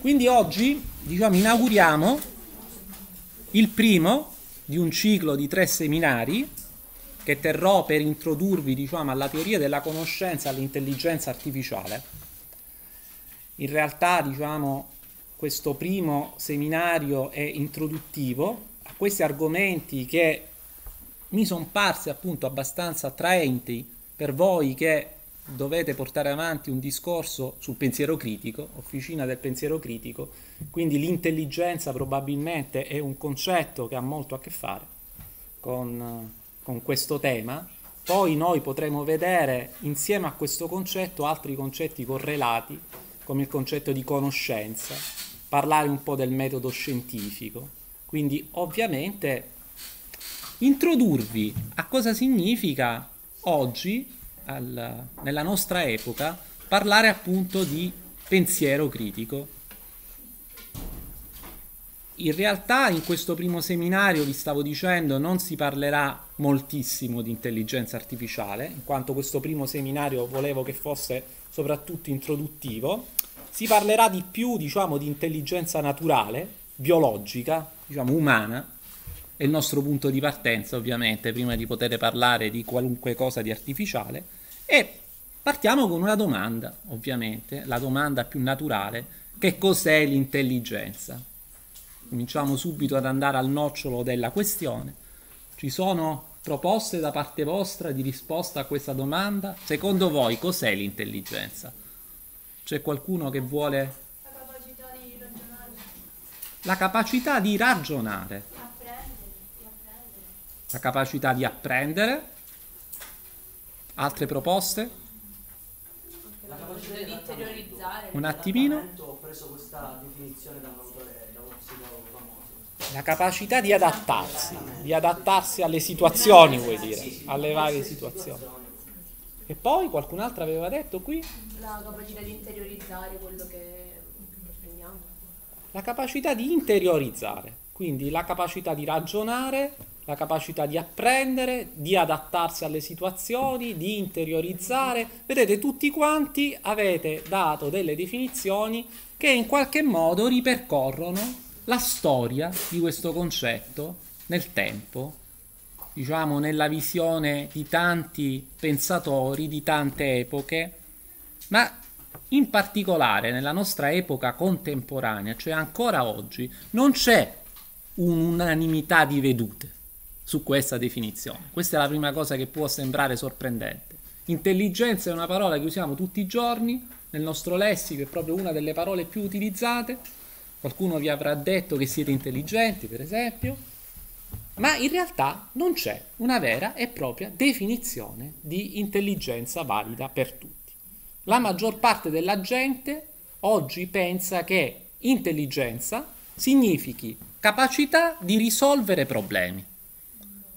Quindi oggi, diciamo, inauguriamo il primo di un ciclo di tre seminari che terrò per introdurvi, diciamo, alla teoria della conoscenza, all'intelligenza artificiale. In realtà, diciamo, questo primo seminario è introduttivo a questi argomenti che mi sono parsi appunto abbastanza attraenti per voi che dovete portare avanti un discorso sul pensiero critico, officina del pensiero critico, quindi l'intelligenza probabilmente è un concetto che ha molto a che fare con, con questo tema. Poi noi potremo vedere insieme a questo concetto altri concetti correlati, come il concetto di conoscenza, parlare un po' del metodo scientifico. Quindi ovviamente introdurvi a cosa significa oggi al, nella nostra epoca parlare appunto di pensiero critico. In realtà in questo primo seminario, vi stavo dicendo, non si parlerà moltissimo di intelligenza artificiale, in quanto questo primo seminario volevo che fosse soprattutto introduttivo. Si parlerà di più, diciamo, di intelligenza naturale, biologica, diciamo umana, è il nostro punto di partenza, ovviamente, prima di poter parlare di qualunque cosa di artificiale. E partiamo con una domanda, ovviamente, la domanda più naturale, che cos'è l'intelligenza? Cominciamo subito ad andare al nocciolo della questione. Ci sono proposte da parte vostra di risposta a questa domanda? Secondo voi cos'è l'intelligenza? C'è qualcuno che vuole... La capacità di ragionare. La capacità di ragionare di apprendere, altre proposte? La capacità di interiorizzare. Un attimino. Ho preso questa definizione da un autore, da uno psicologo famoso. La capacità di adattarsi, di adattarsi alle situazioni, vuoi dire, alle varie situazioni. E poi qualcun altro aveva detto qui? La capacità di interiorizzare quello che. La capacità di interiorizzare, quindi la capacità di ragionare la capacità di apprendere, di adattarsi alle situazioni, di interiorizzare. Vedete, tutti quanti avete dato delle definizioni che in qualche modo ripercorrono la storia di questo concetto nel tempo, diciamo nella visione di tanti pensatori, di tante epoche, ma in particolare nella nostra epoca contemporanea, cioè ancora oggi, non c'è un'unanimità di vedute su questa definizione. Questa è la prima cosa che può sembrare sorprendente. Intelligenza è una parola che usiamo tutti i giorni, nel nostro lessico è proprio una delle parole più utilizzate. Qualcuno vi avrà detto che siete intelligenti, per esempio, ma in realtà non c'è una vera e propria definizione di intelligenza valida per tutti. La maggior parte della gente oggi pensa che intelligenza significhi capacità di risolvere problemi.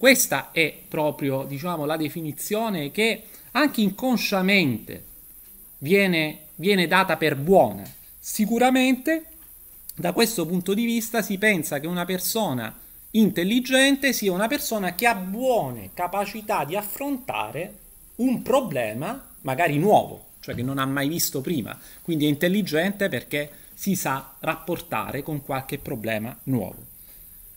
Questa è proprio, diciamo, la definizione che anche inconsciamente viene, viene data per buona. Sicuramente da questo punto di vista si pensa che una persona intelligente sia una persona che ha buone capacità di affrontare un problema magari nuovo, cioè che non ha mai visto prima. Quindi è intelligente perché si sa rapportare con qualche problema nuovo.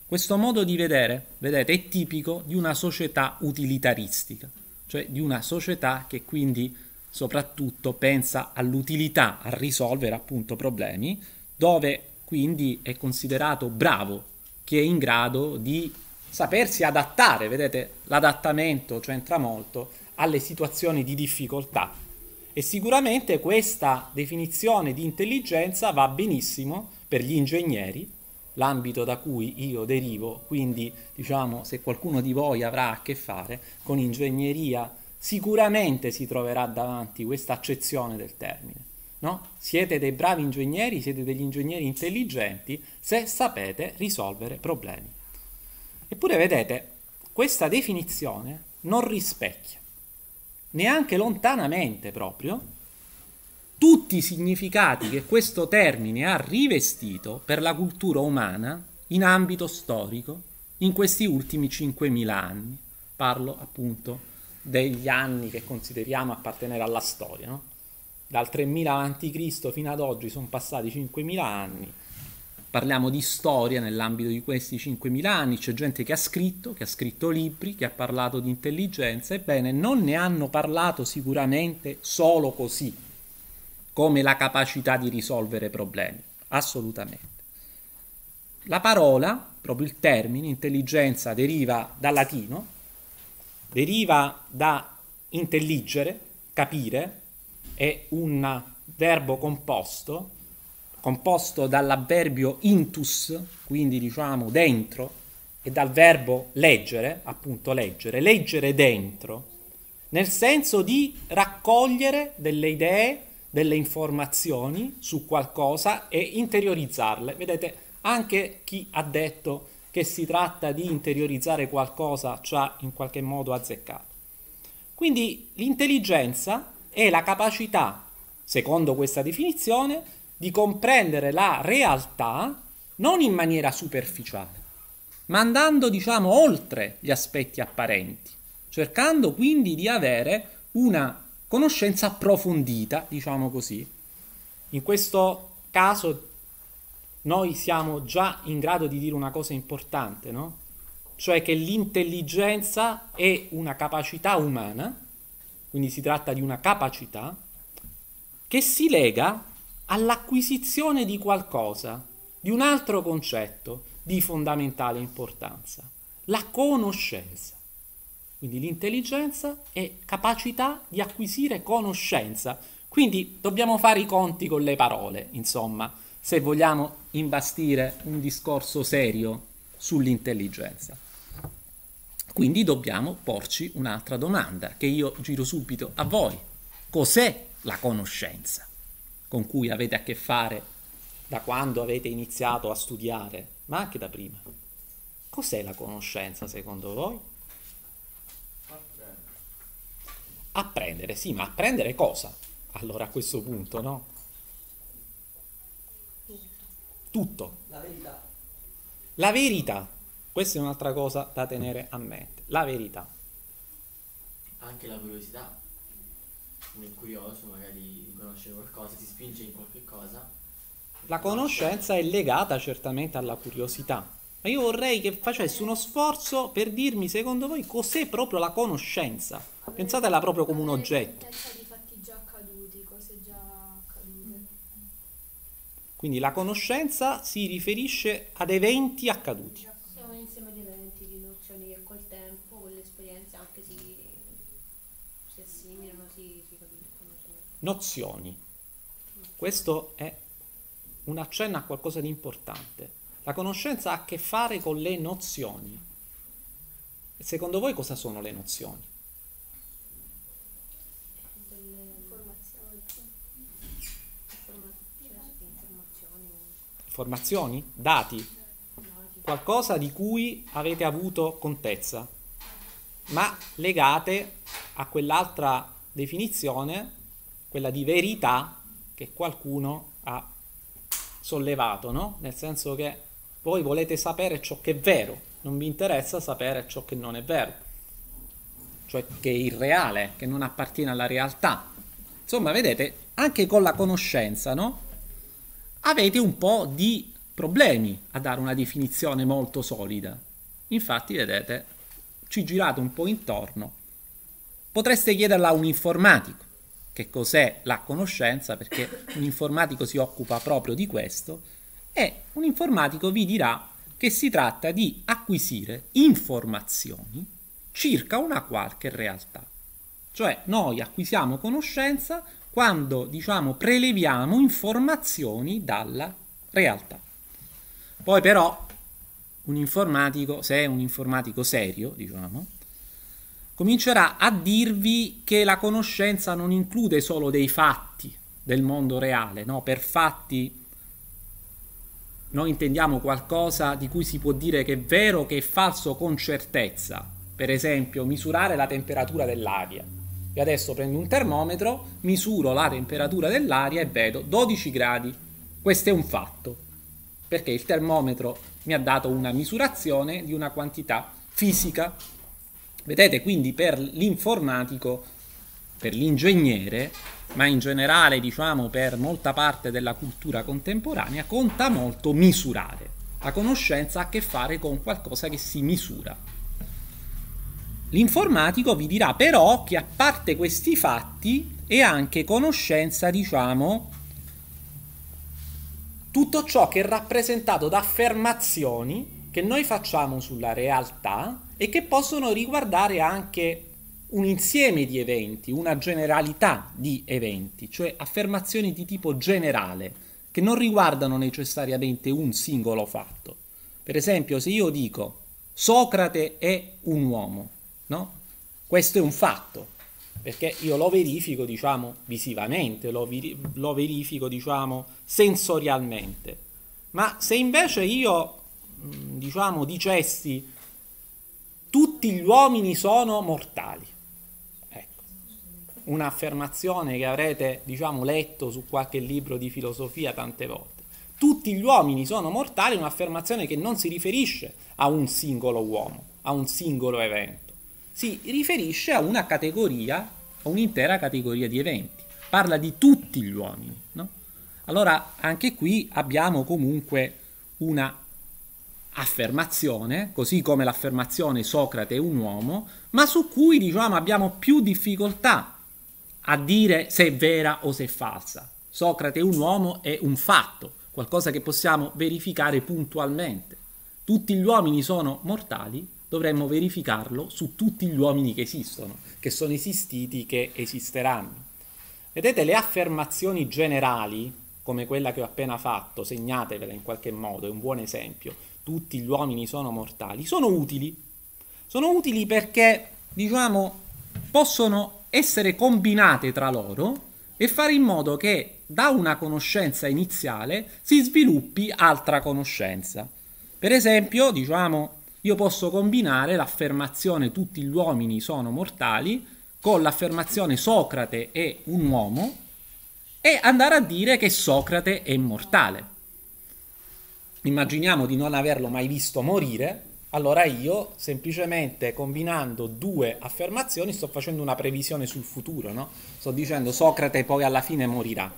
Questo modo di vedere, vedete, è tipico di una società utilitaristica, cioè di una società che quindi soprattutto pensa all'utilità, a risolvere appunto problemi, dove quindi è considerato bravo chi è in grado di sapersi adattare, vedete, l'adattamento c'entra molto alle situazioni di difficoltà. E sicuramente questa definizione di intelligenza va benissimo per gli ingegneri, l'ambito da cui io derivo, quindi diciamo se qualcuno di voi avrà a che fare con ingegneria, sicuramente si troverà davanti questa accezione del termine. No? Siete dei bravi ingegneri, siete degli ingegneri intelligenti se sapete risolvere problemi. Eppure vedete, questa definizione non rispecchia neanche lontanamente proprio tutti i significati che questo termine ha rivestito per la cultura umana in ambito storico in questi ultimi 5.000 anni. Parlo appunto degli anni che consideriamo appartenere alla storia, no? dal 3000 a.C. fino ad oggi sono passati 5.000 anni. Parliamo di storia nell'ambito di questi 5.000 anni, c'è gente che ha scritto, che ha scritto libri, che ha parlato di intelligenza, ebbene non ne hanno parlato sicuramente solo così, come la capacità di risolvere problemi, assolutamente. La parola, proprio il termine intelligenza, deriva dal latino, deriva da intelligere, capire, è un verbo composto, composto dall'avverbio intus, quindi diciamo dentro, e dal verbo leggere, appunto leggere, leggere dentro, nel senso di raccogliere delle idee, delle informazioni su qualcosa e interiorizzarle. Vedete, anche chi ha detto che si tratta di interiorizzare qualcosa ci ha in qualche modo azzeccato. Quindi l'intelligenza è la capacità, secondo questa definizione, di comprendere la realtà non in maniera superficiale, ma andando, diciamo, oltre gli aspetti apparenti, cercando quindi di avere una conoscenza approfondita, diciamo così. In questo caso noi siamo già in grado di dire una cosa importante, no? Cioè che l'intelligenza è una capacità umana quindi si tratta di una capacità che si lega all'acquisizione di qualcosa, di un altro concetto di fondamentale importanza, la conoscenza. Quindi l'intelligenza è capacità di acquisire conoscenza. Quindi dobbiamo fare i conti con le parole, insomma, se vogliamo imbastire un discorso serio sull'intelligenza. Quindi dobbiamo porci un'altra domanda che io giro subito a voi. Cos'è la conoscenza con cui avete a che fare da quando avete iniziato a studiare, ma anche da prima? Cos'è la conoscenza secondo voi? Apprendere. Apprendere, sì, ma apprendere cosa? Allora a questo punto, no? Tutto. La verità. La verità. Questa è un'altra cosa da tenere a mente, la verità. Anche la curiosità. Uno è curioso, magari di conoscere qualcosa, ti spinge in qualche cosa. La conoscenza è legata certamente alla curiosità. Ma io vorrei che facesse uno sforzo per dirmi, secondo voi, cos'è proprio la conoscenza? Pensatela proprio come un oggetto. di fatti già accaduti, cose già accadute. Quindi la conoscenza si riferisce ad eventi accaduti. nozioni. Questo è un accenno a qualcosa di importante. La conoscenza ha a che fare con le nozioni. E secondo voi cosa sono le nozioni? Informazioni? Dati? Qualcosa di cui avete avuto contezza, ma legate a quell'altra definizione quella di verità che qualcuno ha sollevato, no? Nel senso che voi volete sapere ciò che è vero, non vi interessa sapere ciò che non è vero, cioè che è irreale, che non appartiene alla realtà. Insomma, vedete, anche con la conoscenza, no? Avete un po' di problemi a dare una definizione molto solida. Infatti, vedete, ci girate un po' intorno. Potreste chiederla a un informatico che cos'è la conoscenza, perché un informatico si occupa proprio di questo, e un informatico vi dirà che si tratta di acquisire informazioni circa una qualche realtà. Cioè noi acquisiamo conoscenza quando, diciamo, preleviamo informazioni dalla realtà. Poi però un informatico, se è un informatico serio, diciamo, comincerà a dirvi che la conoscenza non include solo dei fatti del mondo reale, no? Per fatti noi intendiamo qualcosa di cui si può dire che è vero, che è falso con certezza. Per esempio, misurare la temperatura dell'aria. Io adesso prendo un termometro, misuro la temperatura dell'aria e vedo 12 gradi. Questo è un fatto, perché il termometro mi ha dato una misurazione di una quantità fisica Vedete, quindi per l'informatico, per l'ingegnere, ma in generale diciamo per molta parte della cultura contemporanea, conta molto misurare. La conoscenza ha a che fare con qualcosa che si misura. L'informatico vi dirà però che a parte questi fatti è anche conoscenza, diciamo, tutto ciò che è rappresentato da affermazioni che noi facciamo sulla realtà e che possono riguardare anche un insieme di eventi, una generalità di eventi, cioè affermazioni di tipo generale che non riguardano necessariamente un singolo fatto. Per esempio, se io dico Socrate è un uomo, no? Questo è un fatto, perché io lo verifico, diciamo, visivamente, lo, vi- lo verifico, diciamo, sensorialmente. Ma se invece io, diciamo, dicessi tutti gli uomini sono mortali, un'affermazione che avrete, diciamo, letto su qualche libro di filosofia tante volte. Tutti gli uomini sono mortali è un'affermazione che non si riferisce a un singolo uomo, a un singolo evento. Si riferisce a una categoria, a un'intera categoria di eventi. Parla di tutti gli uomini, no? Allora, anche qui abbiamo comunque una affermazione, così come l'affermazione Socrate è un uomo, ma su cui diciamo abbiamo più difficoltà a dire se è vera o se è falsa. Socrate è un uomo, è un fatto, qualcosa che possiamo verificare puntualmente. Tutti gli uomini sono mortali, dovremmo verificarlo su tutti gli uomini che esistono, che sono esistiti, che esisteranno. Vedete, le affermazioni generali, come quella che ho appena fatto, segnatevela in qualche modo, è un buon esempio, tutti gli uomini sono mortali, sono utili. Sono utili perché, diciamo, possono essere combinate tra loro e fare in modo che da una conoscenza iniziale si sviluppi altra conoscenza. Per esempio, diciamo, io posso combinare l'affermazione tutti gli uomini sono mortali con l'affermazione Socrate è un uomo e andare a dire che Socrate è immortale. Immaginiamo di non averlo mai visto morire allora io semplicemente combinando due affermazioni sto facendo una previsione sul futuro, no? Sto dicendo Socrate poi alla fine morirà.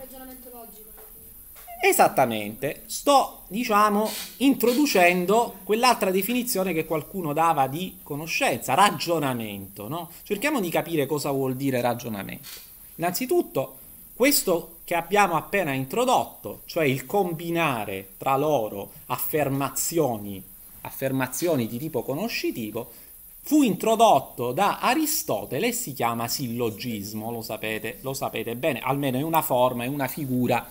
Esattamente, sto diciamo introducendo quell'altra definizione che qualcuno dava di conoscenza, ragionamento, no? Cerchiamo di capire cosa vuol dire ragionamento. Innanzitutto, questo che abbiamo appena introdotto, cioè il combinare tra loro affermazioni affermazioni di tipo conoscitivo, fu introdotto da Aristotele e si chiama sillogismo, lo sapete, lo sapete bene, almeno è una forma, è una figura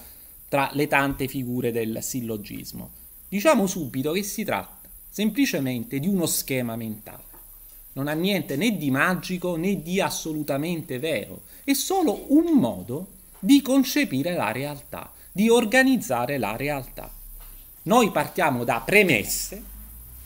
tra le tante figure del sillogismo. Diciamo subito che si tratta semplicemente di uno schema mentale. Non ha niente né di magico né di assolutamente vero, è solo un modo di concepire la realtà, di organizzare la realtà. Noi partiamo da premesse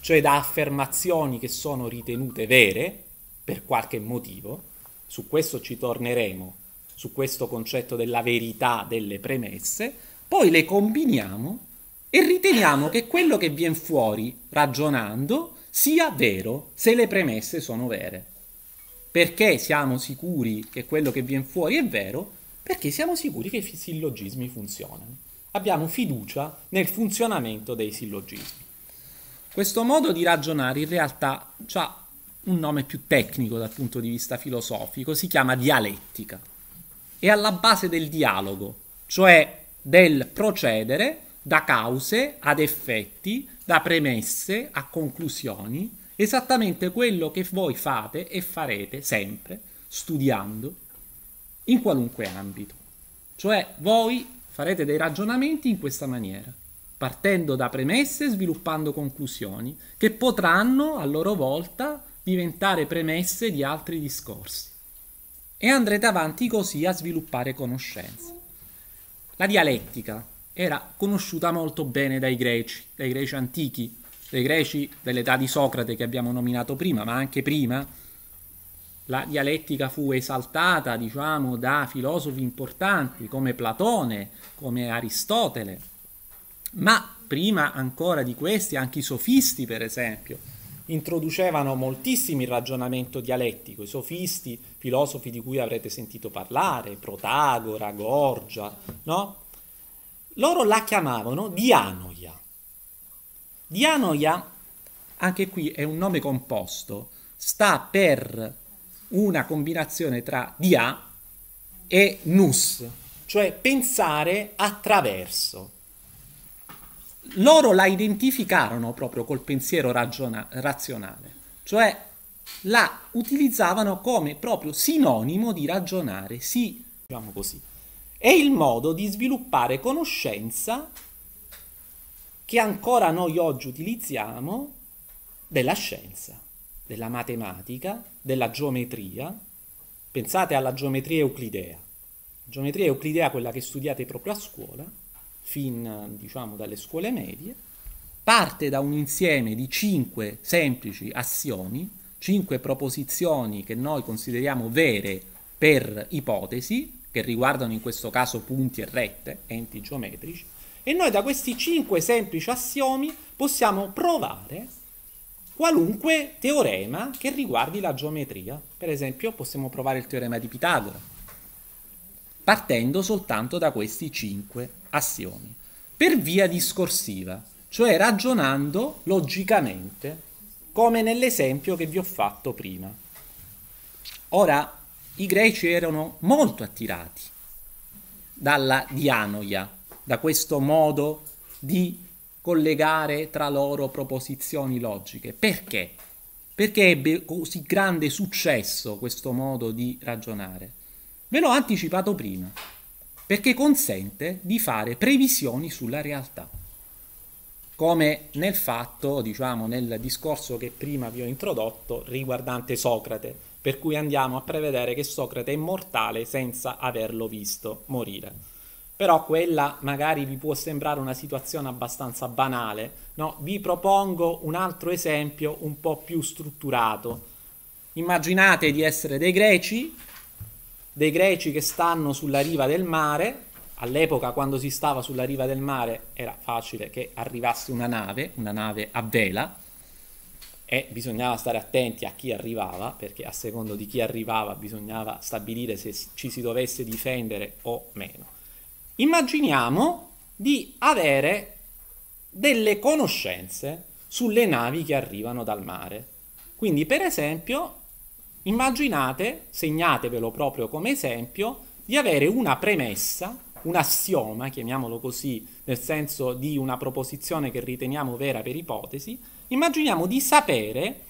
cioè da affermazioni che sono ritenute vere per qualche motivo, su questo ci torneremo, su questo concetto della verità delle premesse, poi le combiniamo e riteniamo che quello che viene fuori ragionando sia vero se le premesse sono vere. Perché siamo sicuri che quello che viene fuori è vero? Perché siamo sicuri che i sillogismi funzionano. Abbiamo fiducia nel funzionamento dei sillogismi. Questo modo di ragionare in realtà ha un nome più tecnico dal punto di vista filosofico, si chiama dialettica. È alla base del dialogo, cioè del procedere da cause ad effetti, da premesse a conclusioni, esattamente quello che voi fate e farete sempre studiando in qualunque ambito. Cioè voi farete dei ragionamenti in questa maniera partendo da premesse e sviluppando conclusioni, che potranno a loro volta diventare premesse di altri discorsi. E andrete avanti così a sviluppare conoscenza. La dialettica era conosciuta molto bene dai greci, dai greci antichi, dai greci dell'età di Socrate che abbiamo nominato prima, ma anche prima. La dialettica fu esaltata, diciamo, da filosofi importanti come Platone, come Aristotele, ma prima ancora di questi, anche i sofisti, per esempio, introducevano moltissimo il ragionamento dialettico, i sofisti, filosofi di cui avrete sentito parlare, Protagora, Gorgia, no? Loro la chiamavano dianoia. Dianoia, anche qui è un nome composto, sta per una combinazione tra dia e nus, cioè pensare attraverso. Loro la identificarono proprio col pensiero ragiona- razionale, cioè la utilizzavano come proprio sinonimo di ragionare, sì, diciamo così. È il modo di sviluppare conoscenza che ancora noi oggi utilizziamo della scienza, della matematica, della geometria. Pensate alla geometria euclidea. Geometria euclidea, quella che studiate proprio a scuola, fin diciamo dalle scuole medie, parte da un insieme di cinque semplici assiomi, cinque proposizioni che noi consideriamo vere per ipotesi, che riguardano in questo caso punti e rette, enti geometrici, e noi da questi cinque semplici assiomi possiamo provare qualunque teorema che riguardi la geometria. Per esempio possiamo provare il teorema di Pitagora, partendo soltanto da questi cinque assiomi, per via discorsiva, cioè ragionando logicamente, come nell'esempio che vi ho fatto prima. Ora, i greci erano molto attirati dalla dianoia, da questo modo di collegare tra loro proposizioni logiche. Perché? Perché ebbe così grande successo questo modo di ragionare? Ve l'ho anticipato prima, perché consente di fare previsioni sulla realtà. Come nel fatto, diciamo, nel discorso che prima vi ho introdotto riguardante Socrate, per cui andiamo a prevedere che Socrate è mortale senza averlo visto morire però quella magari vi può sembrare una situazione abbastanza banale. No? Vi propongo un altro esempio un po' più strutturato. Immaginate di essere dei greci, dei greci che stanno sulla riva del mare. All'epoca, quando si stava sulla riva del mare, era facile che arrivasse una nave, una nave a vela, e bisognava stare attenti a chi arrivava, perché a secondo di chi arrivava bisognava stabilire se ci si dovesse difendere o meno. Immaginiamo di avere delle conoscenze sulle navi che arrivano dal mare. Quindi, per esempio, immaginate, segnatevelo proprio come esempio, di avere una premessa, un assioma, chiamiamolo così, nel senso di una proposizione che riteniamo vera per ipotesi, immaginiamo di sapere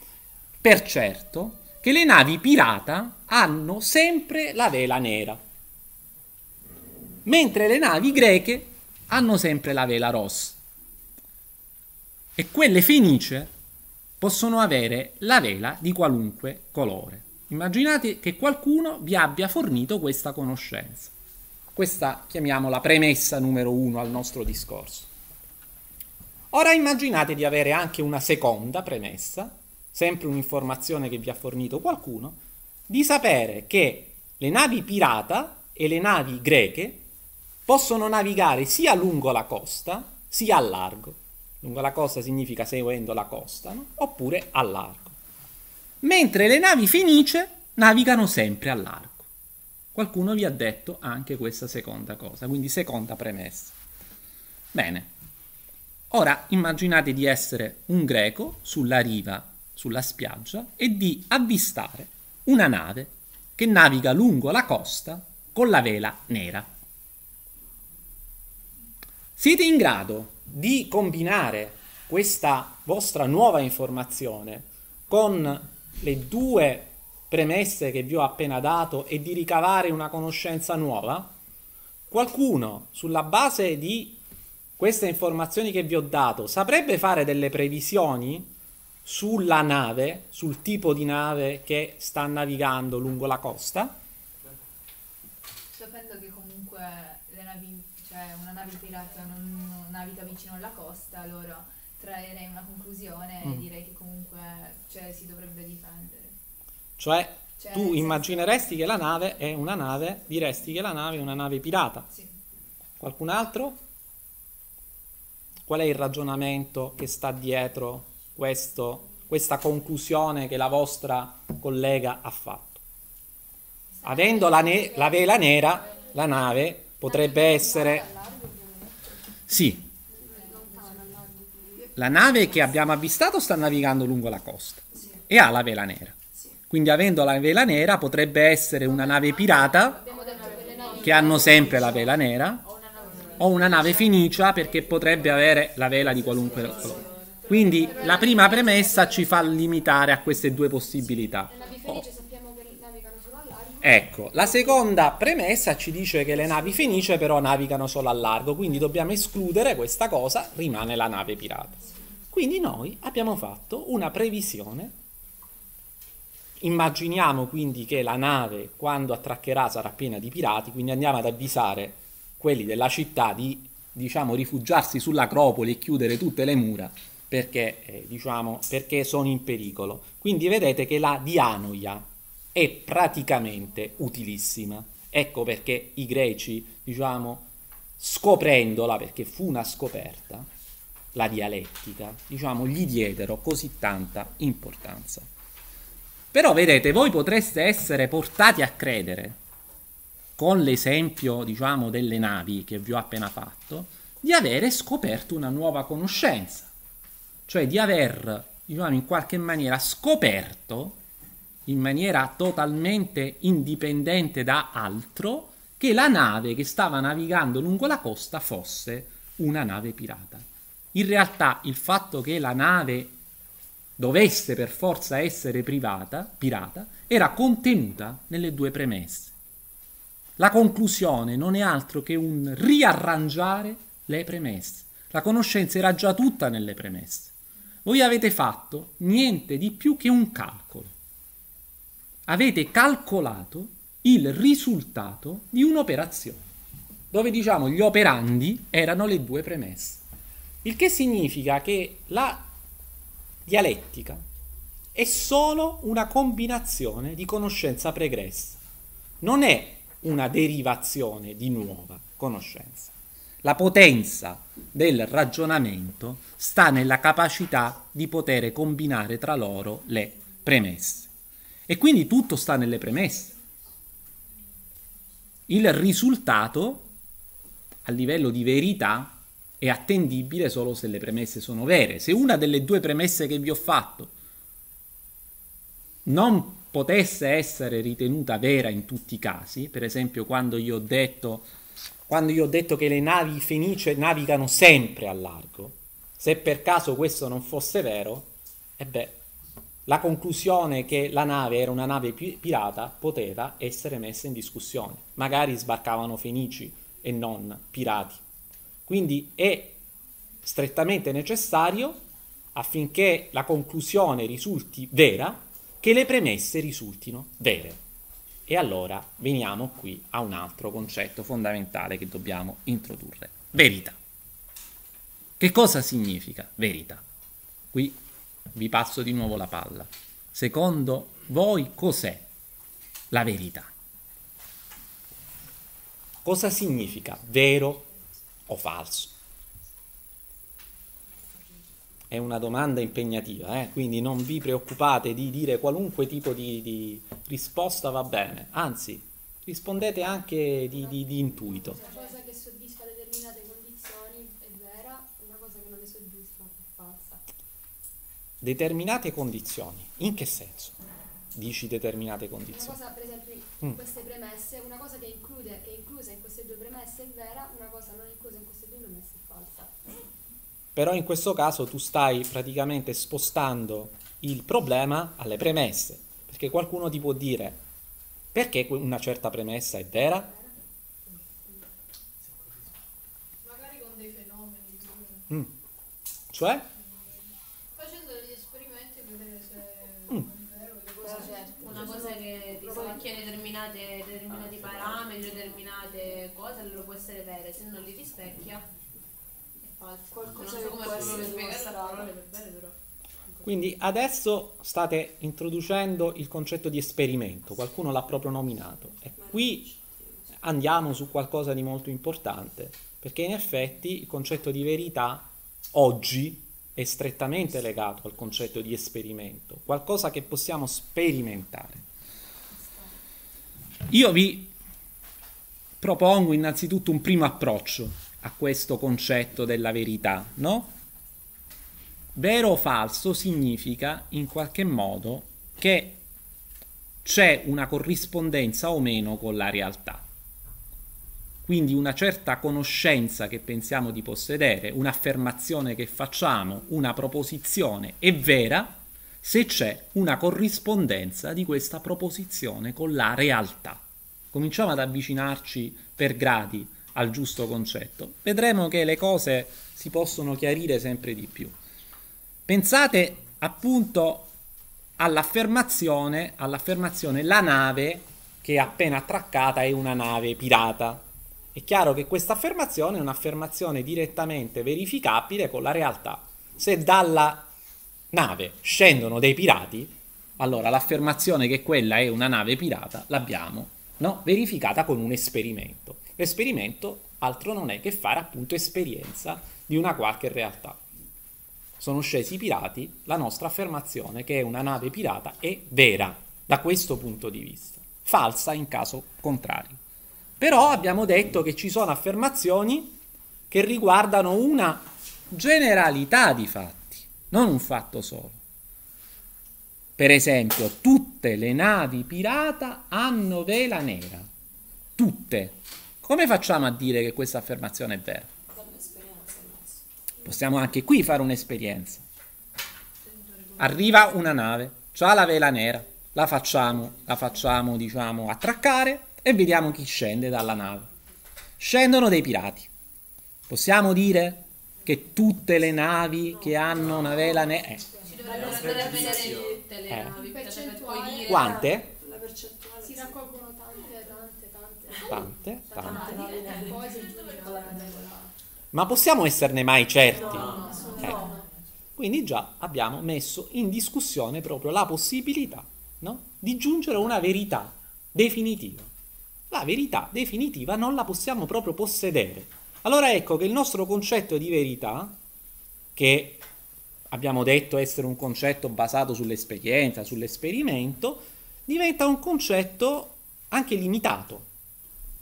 per certo che le navi pirata hanno sempre la vela nera mentre le navi greche hanno sempre la vela rossa. E quelle fenicie possono avere la vela di qualunque colore. Immaginate che qualcuno vi abbia fornito questa conoscenza. Questa chiamiamola premessa numero uno al nostro discorso. Ora immaginate di avere anche una seconda premessa, sempre un'informazione che vi ha fornito qualcuno, di sapere che le navi pirata e le navi greche possono navigare sia lungo la costa sia a largo. Lungo la costa significa seguendo la costa, no? oppure a largo. Mentre le navi fenice navigano sempre a largo. Qualcuno vi ha detto anche questa seconda cosa, quindi seconda premessa. Bene, ora immaginate di essere un greco sulla riva, sulla spiaggia, e di avvistare una nave che naviga lungo la costa con la vela nera. Siete in grado di combinare questa vostra nuova informazione con le due premesse che vi ho appena dato e di ricavare una conoscenza nuova? Qualcuno, sulla base di queste informazioni che vi ho dato, saprebbe fare delle previsioni sulla nave, sul tipo di nave che sta navigando lungo la costa? Sapendo che comunque le navi cioè una nave pirata non, abita vicino alla costa, allora traerei una conclusione mm. e direi che comunque cioè, si dovrebbe difendere. Cioè, cioè tu immagineresti che la nave è una nave, diresti che la nave è una nave pirata. Sì. Qualcun altro? Qual è il ragionamento che sta dietro questo questa conclusione che la vostra collega ha fatto. Avendo la, ne- la vela nera, la nave potrebbe essere... Sì, la nave che abbiamo avvistato sta navigando lungo la costa e ha la vela nera. Quindi avendo la vela nera potrebbe essere una nave pirata che hanno sempre la vela nera o una nave fenicia perché potrebbe avere la vela di qualunque colore. Quindi la prima premessa ci fa limitare a queste due possibilità. le navi fenici sappiamo che navigano solo a largo. Ecco, la seconda premessa ci dice che le navi fenicie però navigano solo a largo, quindi dobbiamo escludere questa cosa, rimane la nave pirata. Quindi noi abbiamo fatto una previsione. Immaginiamo quindi che la nave quando attraccherà sarà piena di pirati, quindi andiamo ad avvisare quelli della città di diciamo rifugiarsi sull'acropoli e chiudere tutte le mura perché, eh, diciamo, perché sono in pericolo. Quindi vedete che la dianoia è praticamente utilissima. Ecco perché i greci, diciamo, scoprendola, perché fu una scoperta, la dialettica, diciamo, gli diedero così tanta importanza. Però vedete, voi potreste essere portati a credere, con l'esempio, diciamo, delle navi che vi ho appena fatto, di avere scoperto una nuova conoscenza cioè di aver, diciamo, in qualche maniera scoperto, in maniera totalmente indipendente da altro, che la nave che stava navigando lungo la costa fosse una nave pirata. In realtà il fatto che la nave dovesse per forza essere privata, pirata, era contenuta nelle due premesse. La conclusione non è altro che un riarrangiare le premesse. La conoscenza era già tutta nelle premesse. Voi avete fatto niente di più che un calcolo. Avete calcolato il risultato di un'operazione, dove diciamo gli operandi erano le due premesse. Il che significa che la dialettica è solo una combinazione di conoscenza pregressa, non è una derivazione di nuova conoscenza. La potenza del ragionamento sta nella capacità di poter combinare tra loro le premesse. E quindi tutto sta nelle premesse. Il risultato a livello di verità è attendibile solo se le premesse sono vere. Se una delle due premesse che vi ho fatto non potesse essere ritenuta vera in tutti i casi, per esempio quando io ho detto, io ho detto che le navi fenicie navigano sempre a largo, se per caso questo non fosse vero, e beh, la conclusione che la nave era una nave pi- pirata poteva essere messa in discussione. Magari sbarcavano fenici e non pirati. Quindi è strettamente necessario, affinché la conclusione risulti vera, che le premesse risultino vere. E allora veniamo qui a un altro concetto fondamentale che dobbiamo introdurre. Verità. Che cosa significa verità? Qui vi passo di nuovo la palla. Secondo voi cos'è la verità? Cosa significa vero o falso? È una domanda impegnativa, eh? quindi non vi preoccupate di dire qualunque tipo di, di risposta va bene, anzi rispondete anche di, di- di intuito. Una cosa che soddisfa determinate condizioni è vera, una cosa che non le soddisfa è falsa. Determinate condizioni, in che senso? Dici determinate Una condizioni. cosa, per esempio, Mm. in queste premesse, una cosa che, include, che è inclusa in queste due premesse è vera, una cosa non inclusa in queste due premesse è falsa. Però in questo caso tu stai praticamente spostando il problema alle premesse, perché qualcuno ti può dire perché una certa premessa è vera? Magari con dei fenomeni, Mm. Cioè? facendo degli esperimenti e vedere se Mm. è vero che cosa certo. Una cosa che rispecchia determinate, determinati parametri, determinate cose, allora può essere vera, se non li rispecchia è falso. Qualcosa non che so come può essere spiegare la parole per bene però. Quindi adesso state introducendo il concetto di esperimento, qualcuno l'ha proprio nominato. E qui andiamo su qualcosa di molto importante, perché in effetti il concetto di verità oggi è strettamente legato al concetto di esperimento, qualcosa che possiamo sperimentare. Io vi propongo innanzitutto un primo approccio a questo concetto della verità, no? Vero o falso significa in qualche modo che c'è una corrispondenza o meno con la realtà. Quindi una certa conoscenza che pensiamo di possedere, un'affermazione che facciamo, una proposizione è vera se c'è una corrispondenza di questa proposizione con la realtà. Cominciamo ad avvicinarci per gradi al giusto concetto. Vedremo che le cose si possono chiarire sempre di più. Pensate appunto all'affermazione, all'affermazione la nave che è appena attraccata è una nave pirata. È chiaro che questa affermazione è un'affermazione direttamente verificabile con la realtà. Se dalla nave scendono dei pirati, allora l'affermazione che quella è una nave pirata l'abbiamo no? verificata con un esperimento. L'esperimento altro non è che fare appunto esperienza di una qualche realtà. Sono scesi i pirati, la nostra affermazione che è una nave pirata è vera da questo punto di vista, falsa in caso contrario. Però abbiamo detto che ci sono affermazioni che riguardano una generalità di fatti, non un fatto solo. Per esempio, tutte le navi pirata hanno vela nera. Tutte. Come facciamo a dire che questa affermazione è vera? Possiamo anche qui fare un'esperienza. Arriva una nave, ha la vela nera, la facciamo, la facciamo, diciamo, attraccare e vediamo chi scende dalla nave. Scendono dei pirati. Possiamo dire che tutte le navi che hanno una vela nera... Eh. Ci dovrebbero andare vedere tutte le Eh. Quante? La percentuale Si raccolgono tante, tante, tante. Tante, tante. Ma possiamo esserne mai certi? No, Eh. no. Quindi già abbiamo messo in discussione proprio la possibilità no? di giungere a una verità definitiva. La verità definitiva non la possiamo proprio possedere. Allora ecco che il nostro concetto di verità, che abbiamo detto essere un concetto basato sull'esperienza, sull'esperimento, diventa un concetto anche limitato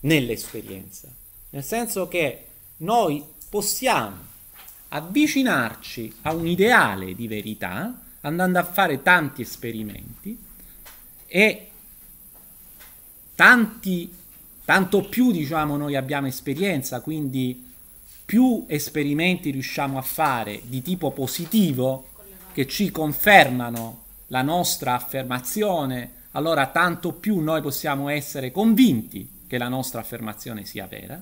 nell'esperienza. Nel senso che noi possiamo avvicinarci a un ideale di verità andando a fare tanti esperimenti e tanti, tanto più diciamo noi abbiamo esperienza, quindi più esperimenti riusciamo a fare di tipo positivo che ci confermano la nostra affermazione, allora tanto più noi possiamo essere convinti che la nostra affermazione sia vera,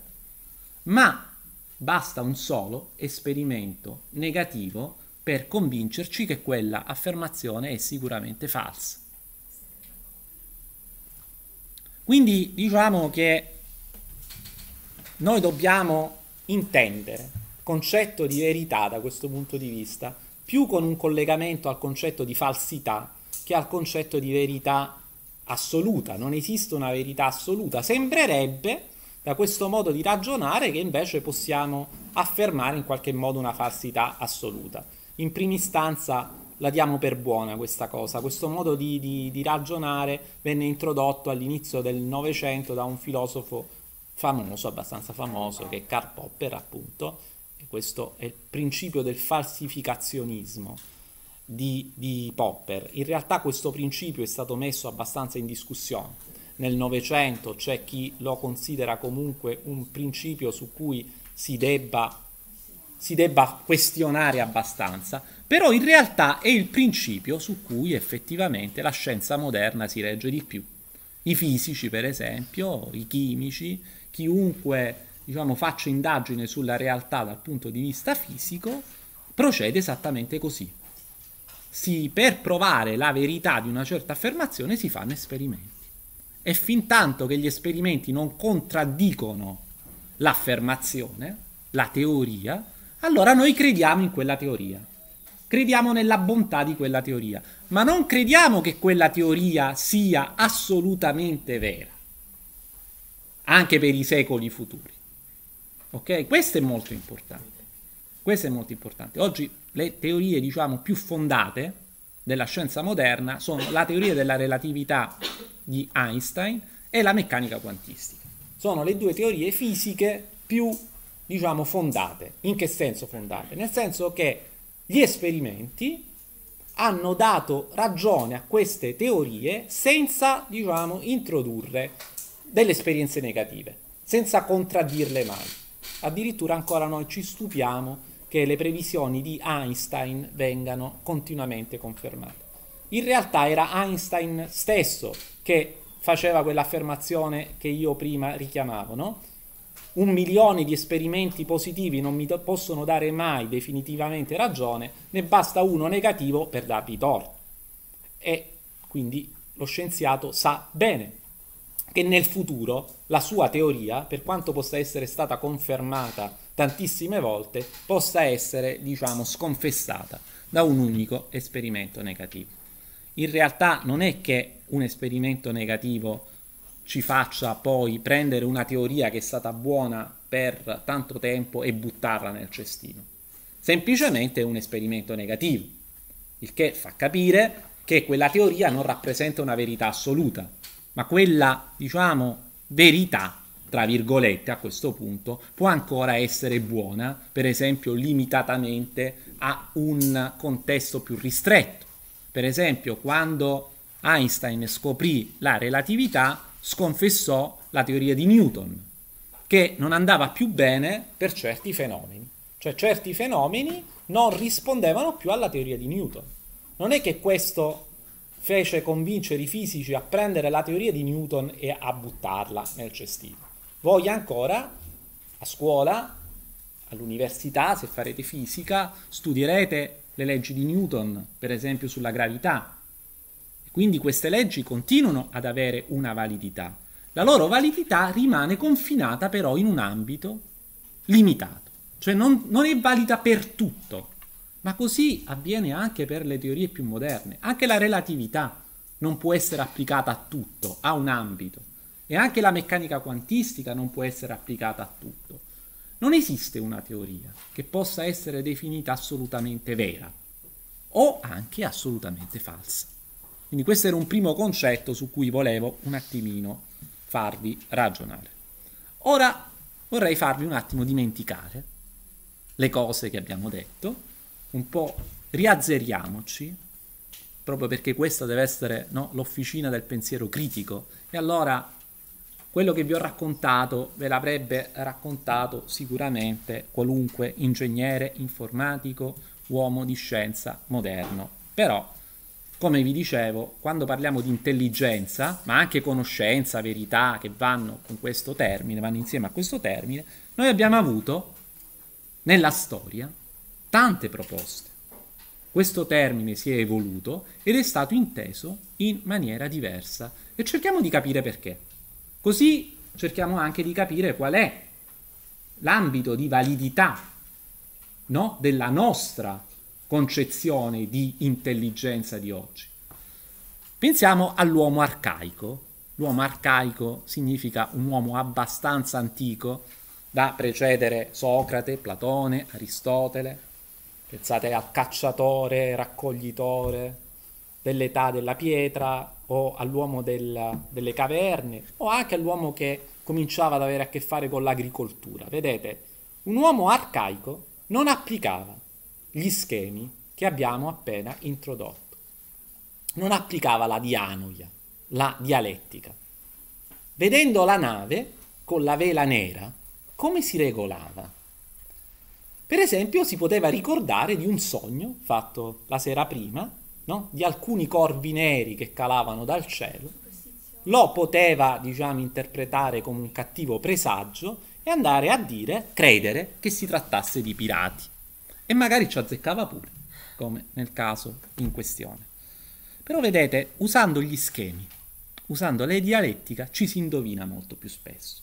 ma basta un solo esperimento negativo per convincerci che quella affermazione è sicuramente falsa. Quindi diciamo che noi dobbiamo intendere concetto di verità da questo punto di vista più con un collegamento al concetto di falsità che al concetto di verità assoluta. Non esiste una verità assoluta. Sembrerebbe da questo modo di ragionare che invece possiamo affermare in qualche modo una falsità assoluta. In prima istanza la diamo per buona questa cosa, questo modo di, di- di ragionare venne introdotto all'inizio del Novecento da un filosofo famoso, abbastanza famoso, che è Karl Popper appunto, e questo è il principio del falsificazionismo di, di Popper. In realtà questo principio è stato messo abbastanza in discussione. Nel Novecento c'è chi lo considera comunque un principio su cui si debba, si debba questionare abbastanza, però in realtà è il principio su cui effettivamente la scienza moderna si regge di più. I fisici, per esempio, i chimici, chiunque diciamo, faccia indagine sulla realtà dal punto di vista fisico, procede esattamente così. Si, per provare la verità di una certa affermazione si fanno esperimenti. E fin tanto che gli esperimenti non contraddicono l'affermazione, la teoria, allora noi crediamo in quella teoria. Crediamo nella bontà di quella teoria, ma non crediamo che quella teoria sia assolutamente vera, anche per i secoli futuri. Ok? Questo è molto importante. Questo è molto importante. Oggi le teorie, diciamo, più fondate della scienza moderna sono la teoria della relatività di Einstein e la meccanica quantistica. Sono le due teorie fisiche più, diciamo, fondate. In che senso fondate? Nel senso che gli esperimenti hanno dato ragione a queste teorie senza, diciamo, introdurre delle esperienze negative, senza contraddirle mai. Addirittura ancora noi ci stupiamo che le previsioni di Einstein vengano continuamente confermate. In realtà era Einstein stesso che faceva quell'affermazione che io prima richiamavo, no? Un milione di esperimenti positivi non mi possono dare mai definitivamente ragione, ne basta uno negativo per darvi torto. E quindi lo scienziato sa bene che nel futuro la sua teoria, per quanto possa essere stata confermata tantissime volte, possa essere, diciamo, sconfessata da un unico esperimento negativo. In realtà non è che un esperimento negativo ci faccia poi prendere una teoria che è stata buona per tanto tempo e buttarla nel cestino. Semplicemente è un esperimento negativo, il che fa capire che quella teoria non rappresenta una verità assoluta, ma quella, diciamo, verità, tra virgolette, a questo punto, può ancora essere buona, per esempio limitatamente a un contesto più ristretto. Per esempio, quando Einstein scoprì la relatività, sconfessò la teoria di Newton, che non andava più bene per certi fenomeni. Cioè certi fenomeni non rispondevano più alla teoria di Newton. Non è che questo fece convincere i fisici a prendere la teoria di Newton e a buttarla nel cestino. Voi ancora a scuola, all'università, se farete fisica, studierete le leggi di Newton, per esempio sulla gravità, quindi queste leggi continuano ad avere una validità. La loro validità rimane confinata però in un ambito limitato, cioè non, non è valida per tutto, ma così avviene anche per le teorie più moderne. Anche la relatività non può essere applicata a tutto, a un ambito, e anche la meccanica quantistica non può essere applicata a tutto. Non esiste una teoria che possa essere definita assolutamente vera o anche assolutamente falsa. Quindi questo era un primo concetto su cui volevo un attimino farvi ragionare. Ora vorrei farvi un attimo dimenticare le cose che abbiamo detto, un po' riazzeriamoci, proprio perché questa deve essere no, l'officina del pensiero critico. E allora quello che vi ho raccontato ve l'avrebbe raccontato sicuramente qualunque ingegnere informatico, uomo di scienza moderno. Però come vi dicevo, quando parliamo di intelligenza, ma anche conoscenza, verità, che vanno con questo termine, vanno insieme a questo termine, noi abbiamo avuto nella storia tante proposte. Questo termine si è evoluto ed è stato inteso in maniera diversa e cerchiamo di capire perché. Così cerchiamo anche di capire qual è l'ambito di validità no? della nostra concezione di intelligenza di oggi. Pensiamo all'uomo arcaico. L'uomo arcaico significa un uomo abbastanza antico da precedere Socrate, Platone, Aristotele. Pensate al cacciatore, raccoglitore dell'età della pietra o all'uomo del, delle caverne o anche all'uomo che cominciava ad avere a che fare con l'agricoltura. Vedete, un uomo arcaico non applicava gli schemi che abbiamo appena introdotto. Non applicava la dianoia, la dialettica. Vedendo la nave con la vela nera, come si regolava? Per esempio si poteva ricordare di un sogno fatto la sera prima, no? di alcuni corvi neri che calavano dal cielo, lo poteva, diciamo, interpretare come un cattivo presagio e andare a dire, credere che si trattasse di pirati e magari ci azzeccava pure, come nel caso in questione. Però vedete, usando gli schemi, usando le dialettica, ci si indovina molto più spesso.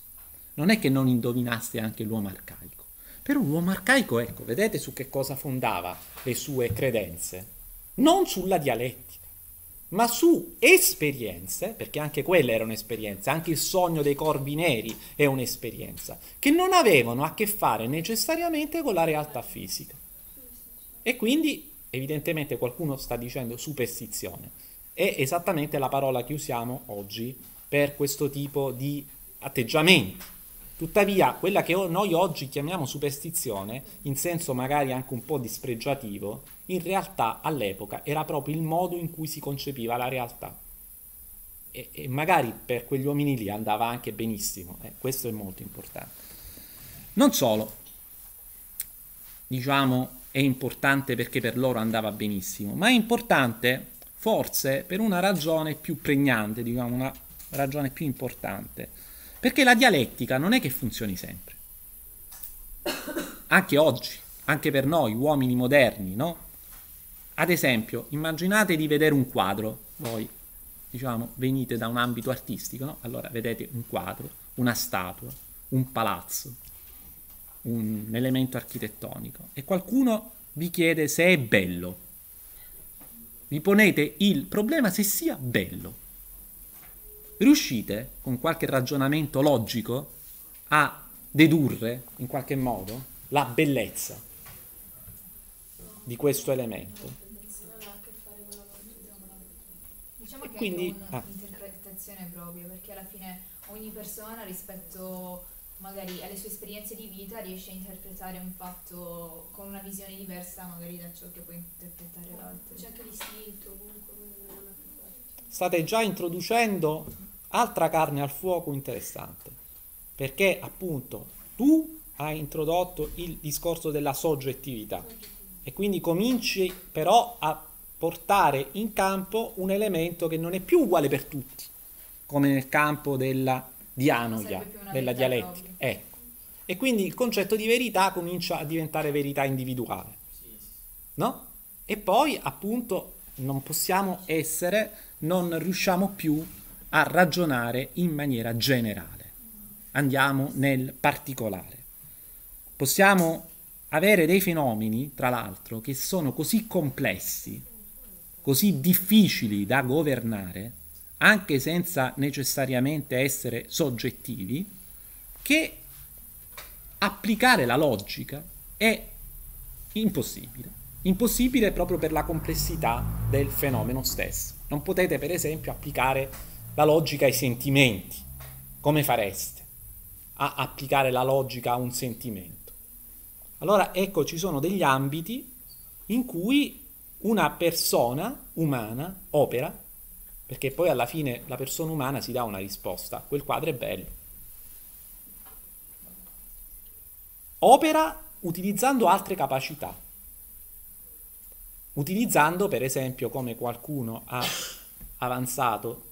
Non è che non indovinaste anche l'uomo arcaico, però l'uomo arcaico, ecco, vedete su che cosa fondava le sue credenze? Non sulla dialettica, ma su esperienze, perché anche quelle erano esperienze, anche il sogno dei corvi neri è un'esperienza, che non avevano a che fare necessariamente con la realtà fisica. E quindi evidentemente qualcuno sta dicendo superstizione. È esattamente la parola che usiamo oggi per questo tipo di atteggiamenti. Tuttavia, quella che noi oggi chiamiamo superstizione, in senso magari anche un po' dispregiativo, in realtà all'epoca era proprio il modo in cui si concepiva la realtà. E, e magari per quegli uomini lì andava anche benissimo, eh, questo è molto importante. Non solo, diciamo, è importante perché per loro andava benissimo, ma è importante forse per una ragione più pregnante, diciamo, una ragione più importante, perché la dialettica non è che funzioni sempre. Anche oggi, anche per noi uomini moderni, no? Ad esempio, immaginate di vedere un quadro, voi diciamo venite da un ambito artistico, no? Allora vedete un quadro, una statua, un palazzo, un elemento architettonico e qualcuno vi chiede se è bello. Vi ponete il problema se sia bello. Riuscite con qualche ragionamento logico a dedurre in qualche modo la bellezza di questo elemento? Diciamo E che quindi- è ah. un'interpretazione proprio, perché alla fine ogni persona rispetto magari alle sue esperienze di vita riesce a interpretare un fatto con una visione diversa magari da ciò che può interpretare l'altro. C'è anche l'istinto, comunque. State già introducendo altra carne al fuoco interessante, perché appunto tu hai introdotto il discorso della soggettività e quindi cominci però a portare in campo un elemento che non è più uguale per tutti, come nel campo della più una della dialettica. Ecco. E quindi il concetto di verità comincia a diventare verità individuale no? E poi appunto non possiamo essere, non riusciamo più a ragionare in maniera generale. Andiamo nel particolare. Possiamo avere dei fenomeni, tra l'altro, che sono così complessi, così difficili da governare, anche senza necessariamente essere soggettivi, che applicare la logica è impossibile. Impossibile proprio per la complessità del fenomeno stesso. Non potete, per esempio, applicare la logica ai sentimenti. Come fareste a applicare la logica a un sentimento? Allora, ecco, ci sono degli ambiti in cui una persona umana opera, perché poi alla fine la persona umana si dà una risposta, quel quadro è bello. Opera utilizzando altre capacità, utilizzando per esempio come qualcuno ha avanzato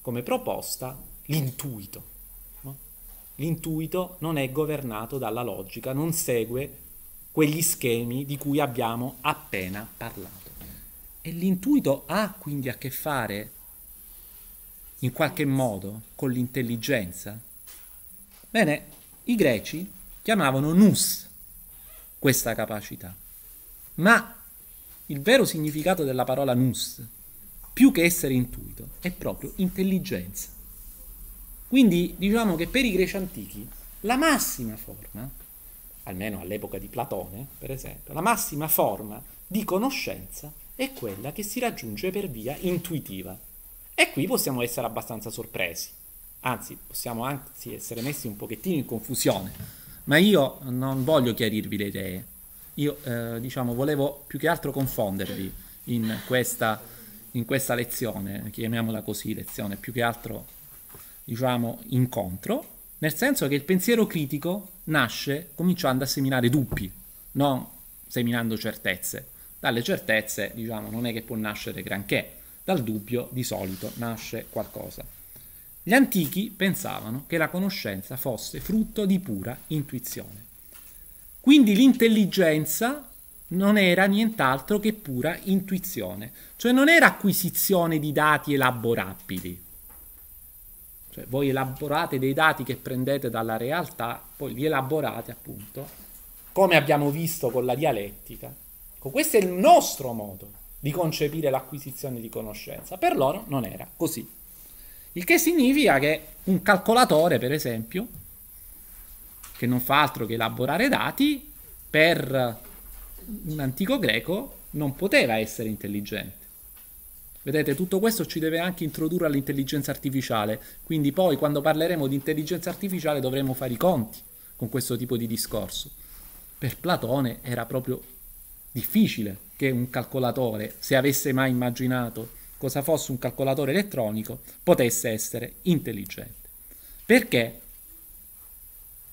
come proposta l'intuito. no? L'intuito non è governato dalla logica, non segue quegli schemi di cui abbiamo appena parlato. E l'intuito ha quindi a che fare in qualche modo con l'intelligenza? Bene, i greci chiamavano nous questa capacità, ma il vero significato della parola nous, più che essere intuito, è proprio intelligenza. Quindi diciamo che per i greci antichi la massima forma, almeno all'epoca di Platone, per esempio, la massima forma di conoscenza è quella che si raggiunge per via intuitiva. E qui possiamo essere abbastanza sorpresi, anzi possiamo anzi essere messi un pochettino in confusione, ma io non voglio chiarirvi le idee, io eh, diciamo volevo più che altro confondervi in questa, in questa lezione, chiamiamola così lezione, più che altro diciamo incontro, nel senso che il pensiero critico nasce cominciando a seminare dubbi, non seminando certezze. Dalle certezze, diciamo, non è che può nascere granché, dal dubbio di solito nasce qualcosa. Gli antichi pensavano che la conoscenza fosse frutto di pura intuizione. Quindi l'intelligenza non era nient'altro che pura intuizione, cioè non era acquisizione di dati elaborabili. Cioè voi elaborate dei dati che prendete dalla realtà, poi li elaborate appunto, come abbiamo visto con la dialettica. Questo è il nostro modo di concepire l'acquisizione di conoscenza. Per loro non era così. Il che significa che un calcolatore, per esempio, che non fa altro che elaborare dati, per un antico greco non poteva essere intelligente. Vedete, tutto questo ci deve anche introdurre all'intelligenza artificiale, quindi poi quando parleremo di intelligenza artificiale dovremo fare i conti con questo tipo di discorso. Per Platone era proprio difficile che un calcolatore, se avesse mai immaginato cosa fosse un calcolatore elettronico, potesse essere intelligente. Perché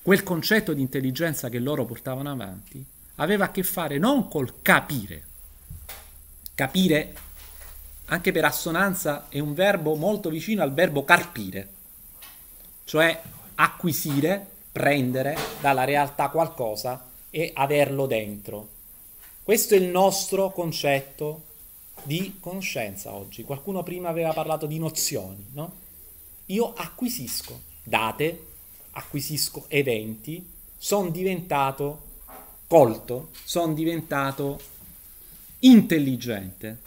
quel concetto di intelligenza che loro portavano avanti aveva a che fare non col capire, capire anche per assonanza è un verbo molto vicino al verbo carpire, cioè acquisire, prendere dalla realtà qualcosa e averlo dentro. Questo è il nostro concetto di conoscenza oggi. Qualcuno prima aveva parlato di nozioni, no? Io acquisisco date, acquisisco eventi, sono diventato colto, sono diventato intelligente.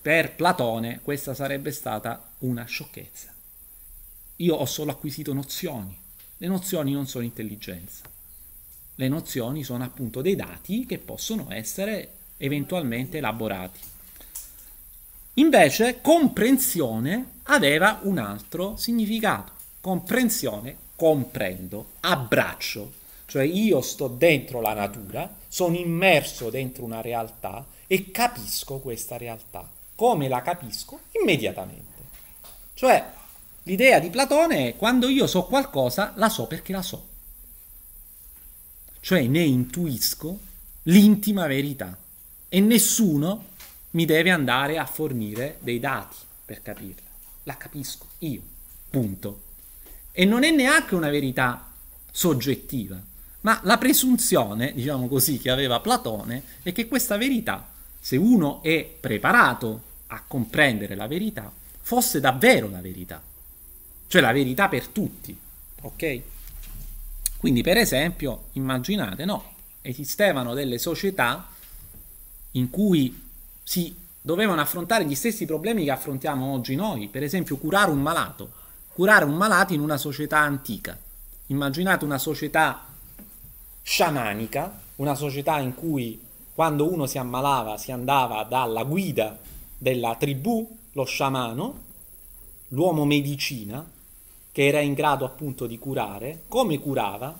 Per Platone questa sarebbe stata una sciocchezza. Io ho solo acquisito nozioni. Le nozioni non sono intelligenza. Le nozioni sono appunto dei dati che possono essere eventualmente elaborati. Invece comprensione aveva un altro significato. Comprensione, comprendo, abbraccio, cioè io sto dentro la natura, sono immerso dentro una realtà e capisco questa realtà come la capisco immediatamente. Cioè, l'idea di Platone è quando io so qualcosa, la so perché la so. Cioè ne intuisco l'intima verità e nessuno mi deve andare a fornire dei dati per capirla. La capisco io, punto. E non è neanche una verità soggettiva, ma la presunzione, diciamo così, che aveva Platone è che questa verità se uno è preparato a comprendere la verità, fosse davvero la verità, cioè la verità per tutti, ok? Quindi per esempio, immaginate, no, esistevano delle società in cui si dovevano affrontare gli stessi problemi che affrontiamo oggi noi, per esempio curare un malato, curare un malato in una società antica. Immaginate una società sciamanica, una società in cui quando uno si ammalava si andava dalla guida della tribù, lo sciamano, l'uomo medicina, che era in grado appunto di curare, come curava,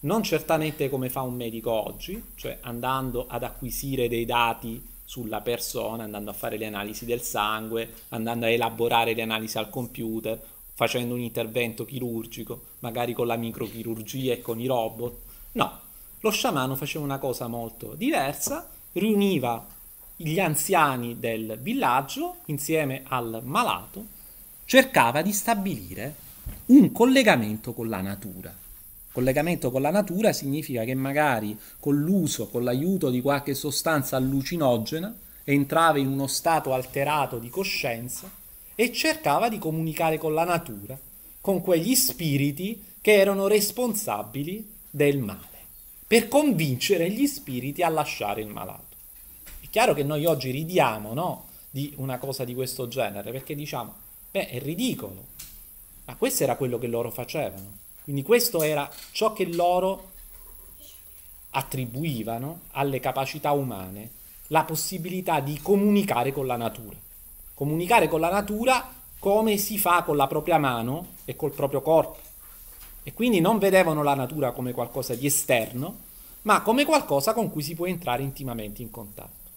non certamente come fa un medico oggi, cioè andando ad acquisire dei dati sulla persona, andando a fare le analisi del sangue, andando a elaborare le analisi al computer, facendo un intervento chirurgico, magari con la microchirurgia e con i robot. No, lo sciamano faceva una cosa molto diversa, riuniva gli anziani del villaggio insieme al malato, cercava di stabilire un collegamento con la natura. Collegamento con la natura significa che magari con l'uso, con l'aiuto di qualche sostanza allucinogena, entrava in uno stato alterato di coscienza e cercava di comunicare con la natura, con quegli spiriti che erano responsabili del male per convincere gli spiriti a lasciare il malato. È chiaro che noi oggi ridiamo no, di una cosa di questo genere, perché diciamo, beh, è ridicolo, ma questo era quello che loro facevano. Quindi questo era ciò che loro attribuivano alle capacità umane, la possibilità di comunicare con la natura. Comunicare con la natura come si fa con la propria mano e col proprio corpo e quindi non vedevano la natura come qualcosa di esterno, ma come qualcosa con cui si può entrare intimamente in contatto.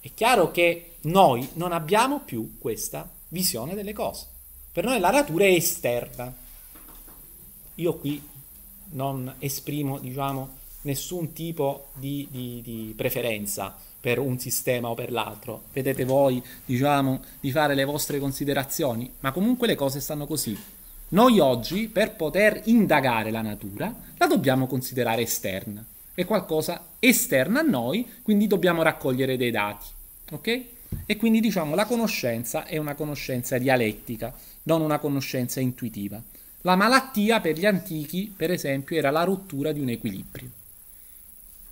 È chiaro che noi non abbiamo più questa visione delle cose. Per noi la natura è esterna. Io qui non esprimo, diciamo, nessun tipo di, di, di preferenza per un sistema o per l'altro. Vedete voi, diciamo, di fare le vostre considerazioni, ma comunque le cose stanno così. Noi oggi, per poter indagare la natura, la dobbiamo considerare esterna. È qualcosa esterna a noi, quindi dobbiamo raccogliere dei dati. Ok? E quindi diciamo la conoscenza è una conoscenza dialettica, non una conoscenza intuitiva. La malattia per gli antichi, per esempio, era la rottura di un equilibrio.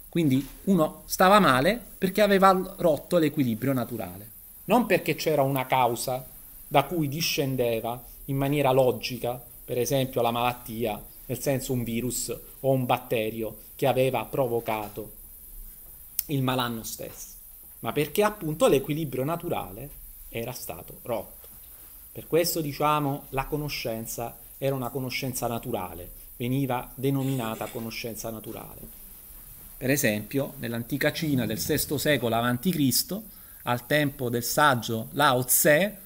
Quindi uno stava male perché aveva rotto l'equilibrio naturale, non perché c'era una causa da cui discendeva in maniera logica, per esempio la malattia, nel senso un virus o un batterio che aveva provocato il malanno stesso, ma perché appunto l'equilibrio naturale era stato rotto. Per questo diciamo la conoscenza era una conoscenza naturale, veniva denominata conoscenza naturale. Per esempio, nell'antica Cina del VI secolo a.C., al tempo del saggio Lao Tse,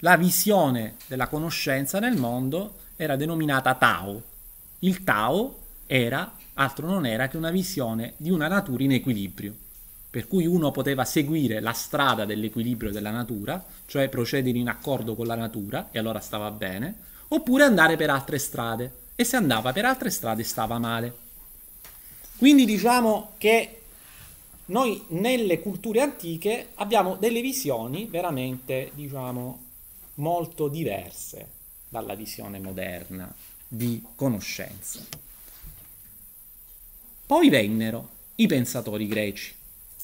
la visione della conoscenza nel mondo era denominata Tao. Il Tao era, altro non era che una visione di una natura in equilibrio, per cui uno poteva seguire la strada dell'equilibrio della natura, cioè procedere in accordo con la natura, e allora stava bene, oppure andare per altre strade, e se andava per altre strade stava male. Quindi diciamo che noi nelle culture antiche abbiamo delle visioni veramente, diciamo, molto diverse dalla visione moderna di conoscenza. Poi vennero i pensatori greci,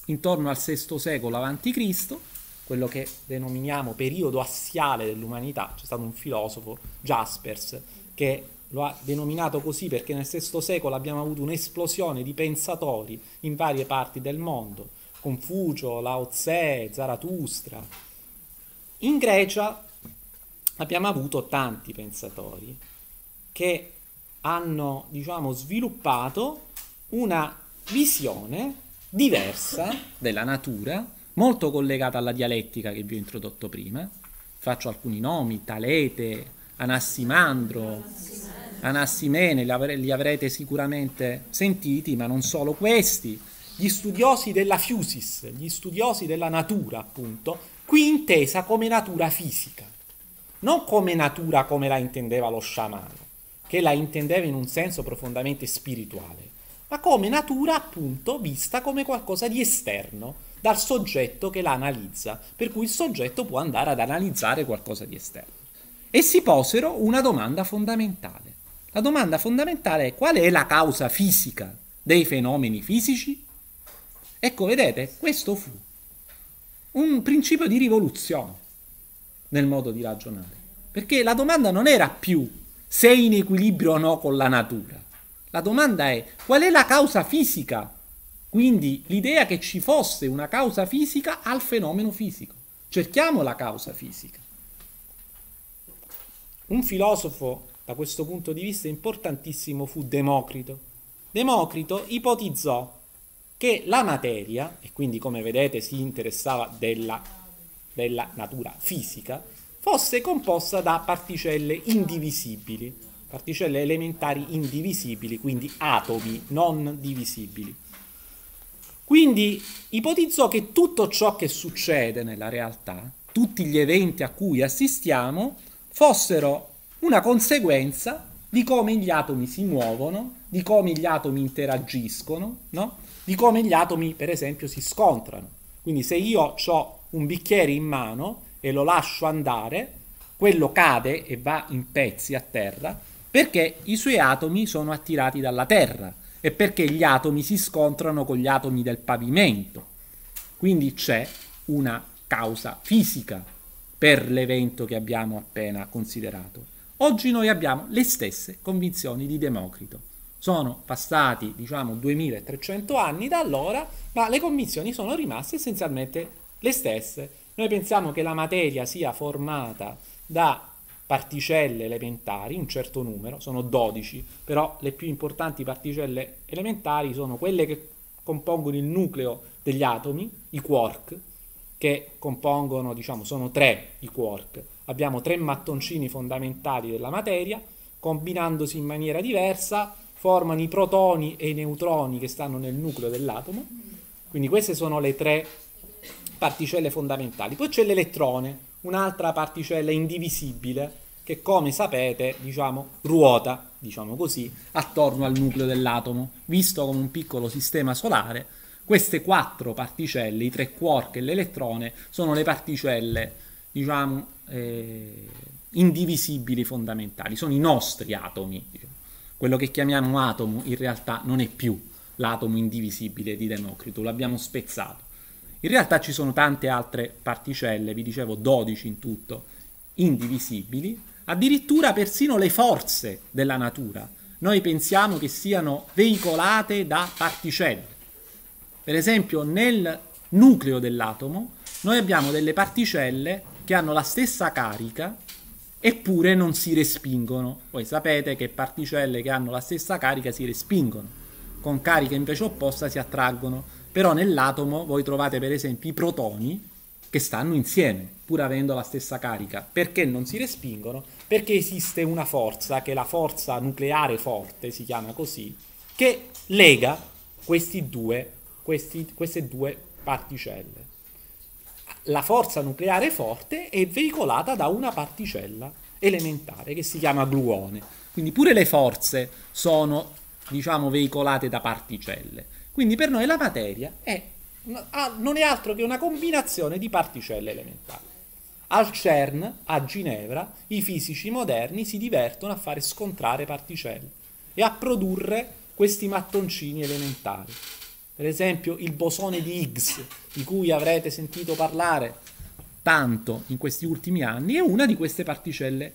intorno al VI secolo a.C., quello che denominiamo periodo assiale dell'umanità, c'è stato un filosofo, Jaspers, che lo ha denominato così perché nel VI secolo abbiamo avuto un'esplosione di pensatori in varie parti del mondo, Confucio, Lao Tse, Zarathustra. In Grecia abbiamo avuto tanti pensatori che hanno, diciamo, sviluppato una visione diversa della natura, molto collegata alla dialettica che vi ho introdotto prima. Faccio alcuni nomi, Talete, Anassimandro, Anassimene, li avrete sicuramente sentiti, ma non solo questi. Gli studiosi della fusis, gli studiosi della natura, appunto, qui intesa come natura fisica, non come natura come la intendeva lo sciamano, che la intendeva in un senso profondamente spirituale, ma come natura appunto vista come qualcosa di esterno dal soggetto che la analizza, per cui il soggetto può andare ad analizzare qualcosa di esterno. E si posero una domanda fondamentale. La domanda fondamentale è qual è la causa fisica dei fenomeni fisici? Ecco, vedete, questo fu un principio di rivoluzione nel modo di ragionare, perché la domanda non era più se è in equilibrio o no con la natura. La domanda è qual è la causa fisica? Quindi l'idea che ci fosse una causa fisica al fenomeno fisico. Cerchiamo la causa fisica. Un filosofo da questo punto di vista importantissimo fu Democrito. Democrito ipotizzò che la materia, e quindi come vedete si interessava della, della natura fisica, fosse composta da particelle indivisibili, particelle elementari indivisibili, quindi atomi non divisibili. Quindi ipotizzò che tutto ciò che succede nella realtà, tutti gli eventi a cui assistiamo, fossero una conseguenza di come gli atomi si muovono, di come gli atomi interagiscono, no? di come gli atomi, per esempio, si scontrano. Quindi se io ho un bicchiere in mano e lo lascio andare, quello cade e va in pezzi a terra perché i suoi atomi sono attirati dalla terra e perché gli atomi si scontrano con gli atomi del pavimento. Quindi c'è una causa fisica per l'evento che abbiamo appena considerato. Oggi noi abbiamo le stesse convinzioni di Democrito. Sono passati, diciamo, 2300 anni da allora, ma le convinzioni sono rimaste essenzialmente le stesse. Noi pensiamo che la materia sia formata da particelle elementari, un certo numero, sono 12, però le più importanti particelle elementari sono quelle che compongono il nucleo degli atomi, i quark, che compongono, diciamo, sono tre i quark, abbiamo tre mattoncini fondamentali della materia, combinandosi in maniera diversa formano i protoni e i neutroni che stanno nel nucleo dell'atomo. Quindi queste sono le tre particelle fondamentali. Poi c'è l'elettrone, un'altra particella indivisibile che come sapete, diciamo, ruota, diciamo così, attorno al nucleo dell'atomo, visto come un piccolo sistema solare. Queste quattro particelle, i tre quark e l'elettrone, sono le particelle, diciamo, eh, indivisibili fondamentali, sono i nostri atomi. Diciamo. Quello che chiamiamo atomo in realtà non è più l'atomo indivisibile di Democrito, l'abbiamo spezzato. In realtà ci sono tante altre particelle, vi dicevo 12 in tutto, indivisibili, addirittura persino le forze della natura. Noi pensiamo che siano veicolate da particelle. Per esempio, nel nucleo dell'atomo noi abbiamo delle particelle che hanno la stessa carica eppure non si respingono. Voi sapete che particelle che hanno la stessa carica si respingono, con carica invece opposta si attraggono. Però nell'atomo voi trovate per esempio i protoni che stanno insieme, pur avendo la stessa carica. Perché non si respingono? Perché esiste una forza, che è la forza nucleare forte, si chiama così, che lega due, questi, queste due particelle. La forza nucleare forte è veicolata da una particella elementare che si chiama gluone. Quindi pure le forze sono, diciamo, veicolate da particelle. Quindi per noi la materia è non è altro che una combinazione di particelle elementari. Al CERN, a Ginevra, i fisici moderni si divertono a fare scontrare particelle e a produrre questi mattoncini elementari. Per esempio il bosone di Higgs, di cui avrete sentito parlare tanto in questi ultimi anni, è una di queste particelle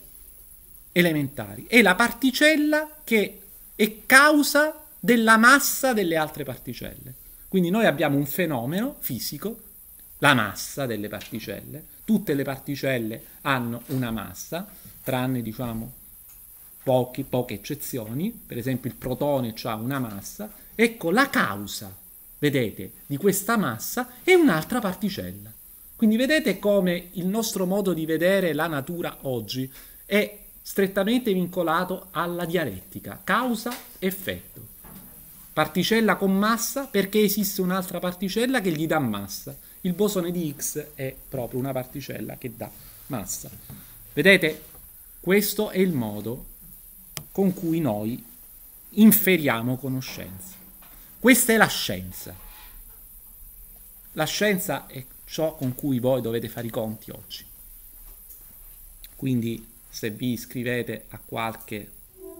elementari. È la particella che è causa della massa delle altre particelle. Quindi noi abbiamo un fenomeno fisico, la massa delle particelle, tutte le particelle hanno una massa, tranne diciamo pochi, poche eccezioni, per esempio il protone ha una massa, ecco la causa, vedete, di questa massa è un'altra particella. Quindi vedete come il nostro modo di vedere la natura oggi è strettamente vincolato alla dialettica, causa-effetto particella con massa perché esiste un'altra particella che gli dà massa. Il bosone di Higgs è proprio una particella che dà massa. Vedete? Questo è il modo con cui noi inferiamo conoscenza. Questa è la scienza. La scienza è ciò con cui voi dovete fare i conti oggi. Quindi se vi iscrivete a qualche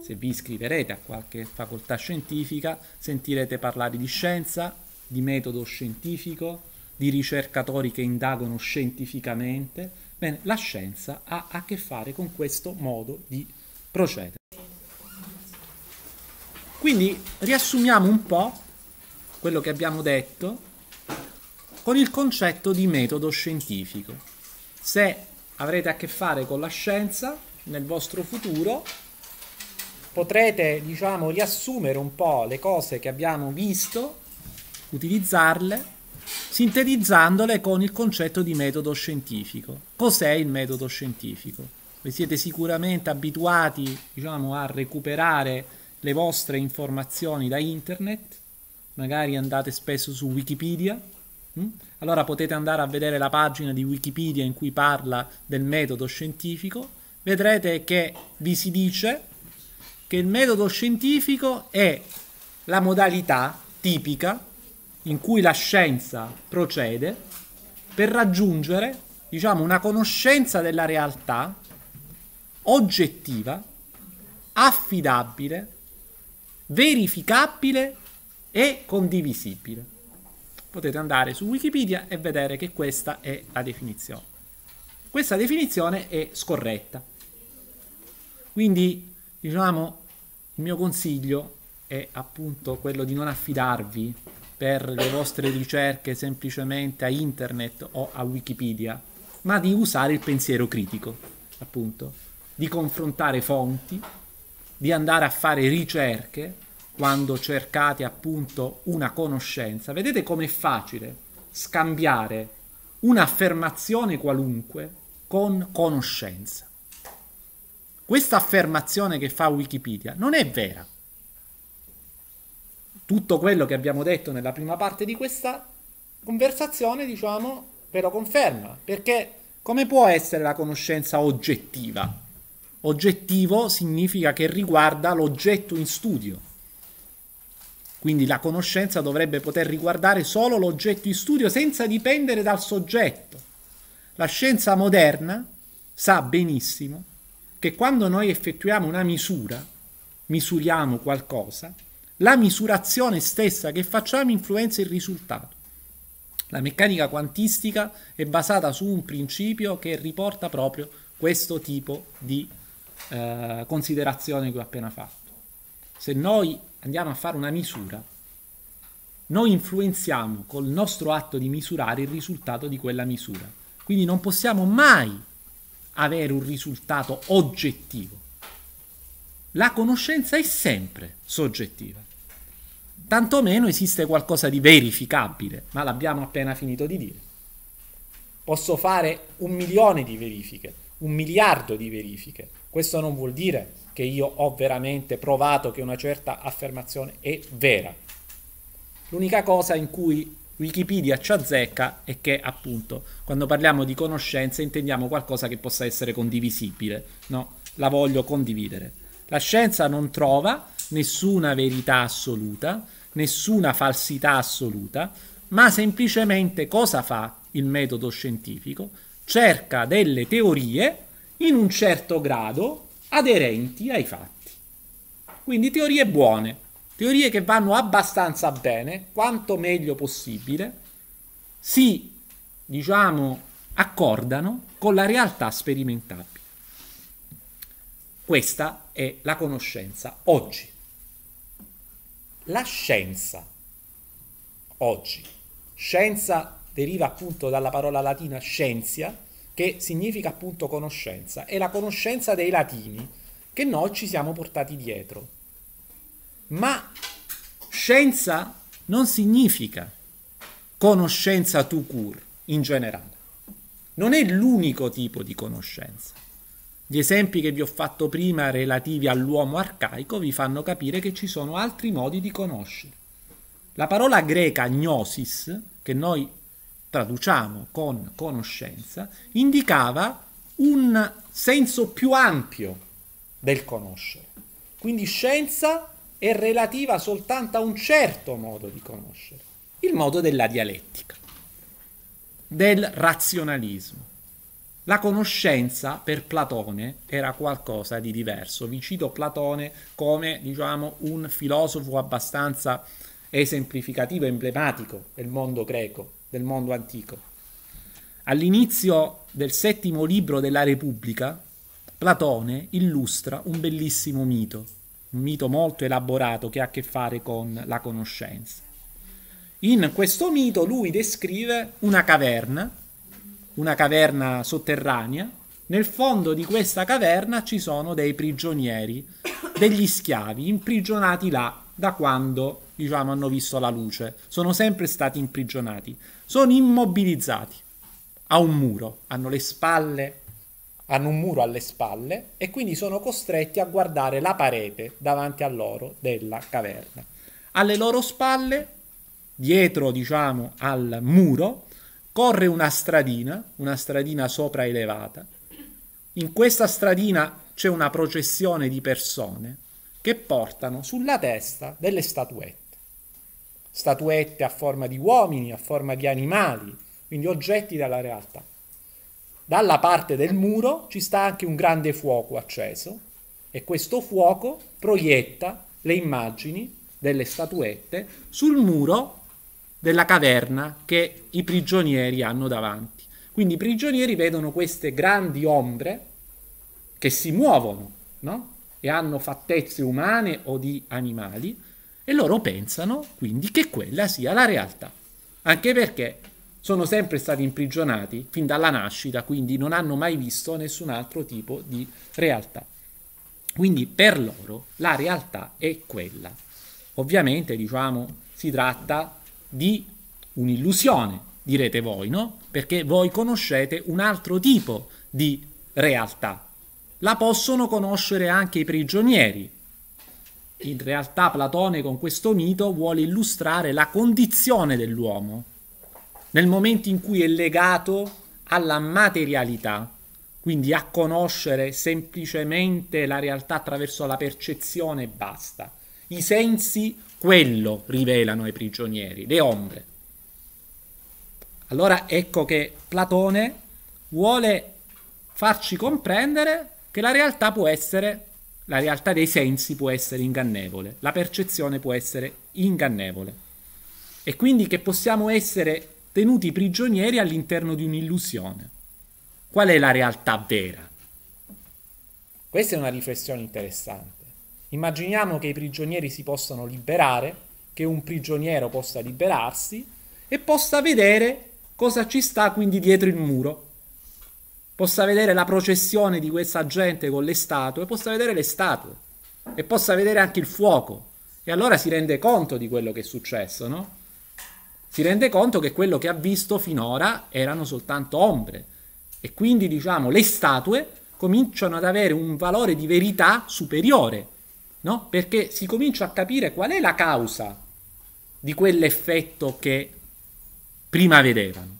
se vi iscriverete a qualche facoltà scientifica, sentirete parlare di scienza, di metodo scientifico, di ricercatori che indagano scientificamente. Bene, la scienza ha a che fare con questo modo di procedere. Quindi riassumiamo un po' quello che abbiamo detto con il concetto di metodo scientifico. Se avrete a che fare con la scienza nel vostro futuro, potrete diciamo riassumere un po' le cose che abbiamo visto, utilizzarle, sintetizzandole con il concetto di metodo scientifico. Cos'è il metodo scientifico? Vi siete sicuramente abituati diciamo, a recuperare le vostre informazioni da internet, magari andate spesso su Wikipedia, hm? allora potete andare a vedere la pagina di Wikipedia in cui parla del metodo scientifico, vedrete che vi si dice che il metodo scientifico è la modalità tipica in cui la scienza procede per raggiungere, diciamo, una conoscenza della realtà oggettiva, affidabile, verificabile e condivisibile. Potete andare su Wikipedia e vedere che questa è la definizione. Questa definizione è scorretta. Quindi diciamo, il mio consiglio è appunto quello di non affidarvi per le vostre ricerche semplicemente a internet o a Wikipedia, ma di usare il pensiero critico, appunto, di confrontare fonti, di andare a fare ricerche quando cercate appunto una conoscenza. Vedete com'è facile scambiare un'affermazione qualunque con conoscenza. Questa affermazione che fa Wikipedia non è vera. Tutto quello che abbiamo detto nella prima parte di questa conversazione, diciamo, ve lo conferma, perché come può essere la conoscenza oggettiva? Oggettivo significa che riguarda l'oggetto in studio. Quindi la conoscenza dovrebbe poter riguardare solo l'oggetto in studio senza dipendere dal soggetto. La scienza moderna sa benissimo che quando noi effettuiamo una misura, misuriamo qualcosa, la misurazione stessa che facciamo influenza il risultato. La meccanica quantistica è basata su un principio che riporta proprio questo tipo di eh, considerazione che ho appena fatto. Se noi andiamo a fare una misura, noi influenziamo col nostro atto di misurare il risultato di quella misura. Quindi non possiamo mai avere un risultato oggettivo. La conoscenza è sempre soggettiva. Tantomeno esiste qualcosa di verificabile, ma l'abbiamo appena finito di dire. Posso fare un milione di verifiche, un miliardo di verifiche. Questo non vuol dire che io ho veramente provato che una certa affermazione è vera. L'unica cosa in cui Wikipedia ci azzecca è che appunto quando parliamo di conoscenza intendiamo qualcosa che possa essere condivisibile, no? La voglio condividere. La scienza non trova nessuna verità assoluta, nessuna falsità assoluta, ma semplicemente cosa fa il metodo scientifico? Cerca delle teorie in un certo grado aderenti ai fatti. Quindi teorie buone, teorie che vanno abbastanza bene, quanto meglio possibile, si, diciamo, accordano con la realtà sperimentabile. Questa è la conoscenza oggi. La scienza oggi. Scienza deriva appunto dalla parola latina scientia, che significa appunto conoscenza. È la conoscenza dei latini che noi ci siamo portati dietro. Ma scienza non significa conoscenza tout court in generale. Non è l'unico tipo di conoscenza. Gli esempi che vi ho fatto prima relativi all'uomo arcaico vi fanno capire che ci sono altri modi di conoscere. La parola greca gnosis, che noi traduciamo con conoscenza, indicava un senso più ampio del conoscere. Quindi scienza è relativa soltanto a un certo modo di conoscere, il modo della dialettica, del razionalismo. La conoscenza per Platone era qualcosa di diverso. Vi cito Platone come, diciamo, un filosofo abbastanza esemplificativo, emblematico del mondo greco, del mondo antico. All'inizio del settimo libro della Repubblica, Platone illustra un bellissimo mito, mito molto elaborato che ha a che fare con la conoscenza. In questo mito lui descrive una caverna, una caverna sotterranea. Nel fondo di questa caverna ci sono dei prigionieri, degli schiavi imprigionati là da quando diciamo, hanno visto la luce. Sono sempre stati imprigionati. Sono immobilizzati a un muro, hanno le spalle hanno un muro alle spalle e quindi sono costretti a guardare la parete davanti a loro della caverna. Alle loro spalle, dietro diciamo al muro, corre una stradina, una stradina sopraelevata. In questa stradina c'è una processione di persone che portano sulla testa delle statuette. Statuette a forma di uomini, a forma di animali, quindi oggetti della realtà. Dalla parte del muro ci sta anche un grande fuoco acceso e questo fuoco proietta le immagini delle statuette sul muro della caverna che i prigionieri hanno davanti. Quindi i prigionieri vedono queste grandi ombre che si muovono, no? E hanno fattezze umane o di animali e loro pensano quindi che quella sia la realtà. Anche perché sono sempre stati imprigionati fin dalla nascita, quindi non hanno mai visto nessun altro tipo di realtà. Quindi per loro la realtà è quella. Ovviamente, diciamo, si tratta di un'illusione, direte voi, no? Perché voi conoscete un altro tipo di realtà. La possono conoscere anche i prigionieri. In realtà Platone con questo mito vuole illustrare la condizione dell'uomo, nel momento in cui è legato alla materialità, quindi a conoscere semplicemente la realtà attraverso la percezione e basta. I sensi quello rivelano ai prigionieri, le ombre. Allora ecco che Platone vuole farci comprendere che la realtà può essere, la realtà dei sensi può essere ingannevole, la percezione può essere ingannevole. E quindi che possiamo essere tenuti prigionieri all'interno di un'illusione. Qual è la realtà vera? Questa è una riflessione interessante. Immaginiamo che i prigionieri si possano liberare che un prigioniero possa liberarsi e possa vedere cosa ci sta quindi dietro il muro. Possa vedere la processione di questa gente con le statue, possa vedere le statue e possa vedere anche il fuoco. E allora si rende conto di quello che è successo, no? Si rende conto che quello che ha visto finora erano soltanto ombre. E quindi, diciamo, le statue cominciano ad avere un valore di verità superiore, no? Perché si comincia a capire qual è la causa di quell'effetto che prima vedevano.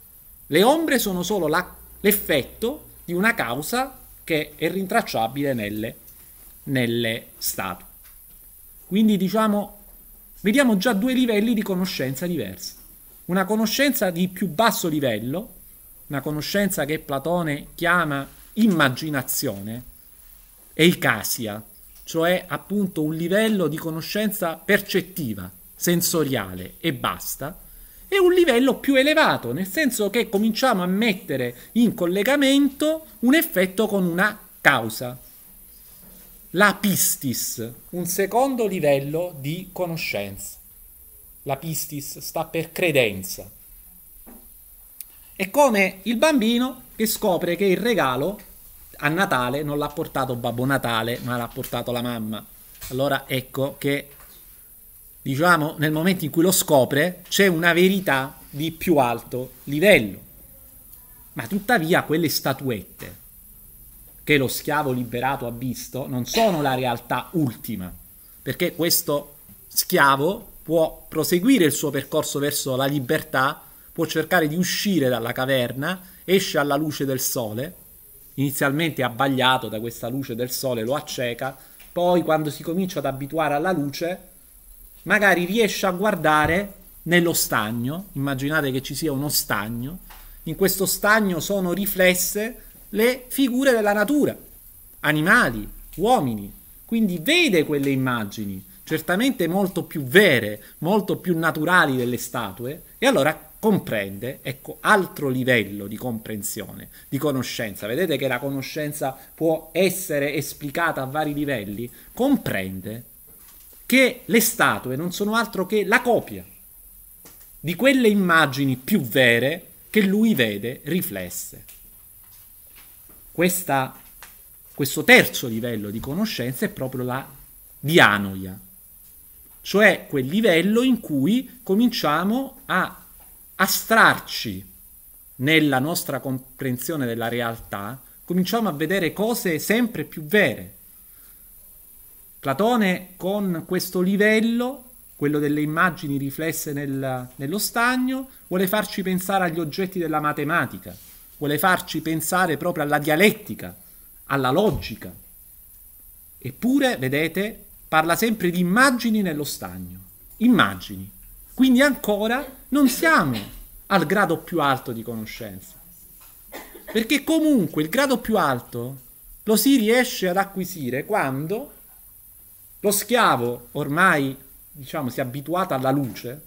Le ombre sono solo la, l'effetto di una causa che è rintracciabile nelle, nelle statue. Quindi diciamo, vediamo già due livelli di conoscenza diversi. Una conoscenza di più basso livello, una conoscenza che Platone chiama immaginazione, eicasia, cioè appunto un livello di conoscenza percettiva, sensoriale e basta, e un livello più elevato, nel senso che cominciamo a mettere in collegamento un effetto con una causa. La pistis, un secondo livello di conoscenza. La pistis sta per credenza. È come il bambino che scopre che il regalo a Natale non l'ha portato Babbo Natale, ma l'ha portato la mamma. Allora ecco che diciamo, nel momento in cui lo scopre, c'è una verità di più alto livello. Ma tuttavia quelle statuette che lo schiavo liberato ha visto non sono la realtà ultima, perché questo schiavo può proseguire il suo percorso verso la libertà, può cercare di uscire dalla caverna, esce alla luce del sole, inizialmente abbagliato da questa luce del sole, lo acceca, poi quando si comincia ad abituare alla luce, magari riesce a guardare nello stagno, immaginate che ci sia uno stagno, in questo stagno sono riflesse le figure della natura, animali, uomini, quindi vede quelle immagini, certamente molto più vere, molto più naturali delle statue, e allora comprende, ecco, altro livello di comprensione, di conoscenza. Vedete che la conoscenza può essere esplicata a vari livelli, comprende che le statue non sono altro che la copia di quelle immagini più vere che lui vede riflesse. Questa, questo terzo livello di conoscenza è proprio la dianoia, cioè quel livello in cui cominciamo a astrarci nella nostra comprensione della realtà, cominciamo a vedere cose sempre più vere, Platone con questo livello, quello delle immagini riflesse nel, nello stagno, vuole farci pensare agli oggetti della matematica, vuole farci pensare proprio alla dialettica, alla logica. Eppure, vedete, parla sempre di immagini nello stagno. Immagini. Quindi ancora non siamo al grado più alto di conoscenza. Perché comunque il grado più alto lo si riesce ad acquisire quando lo schiavo ormai, diciamo, si è abituato alla luce,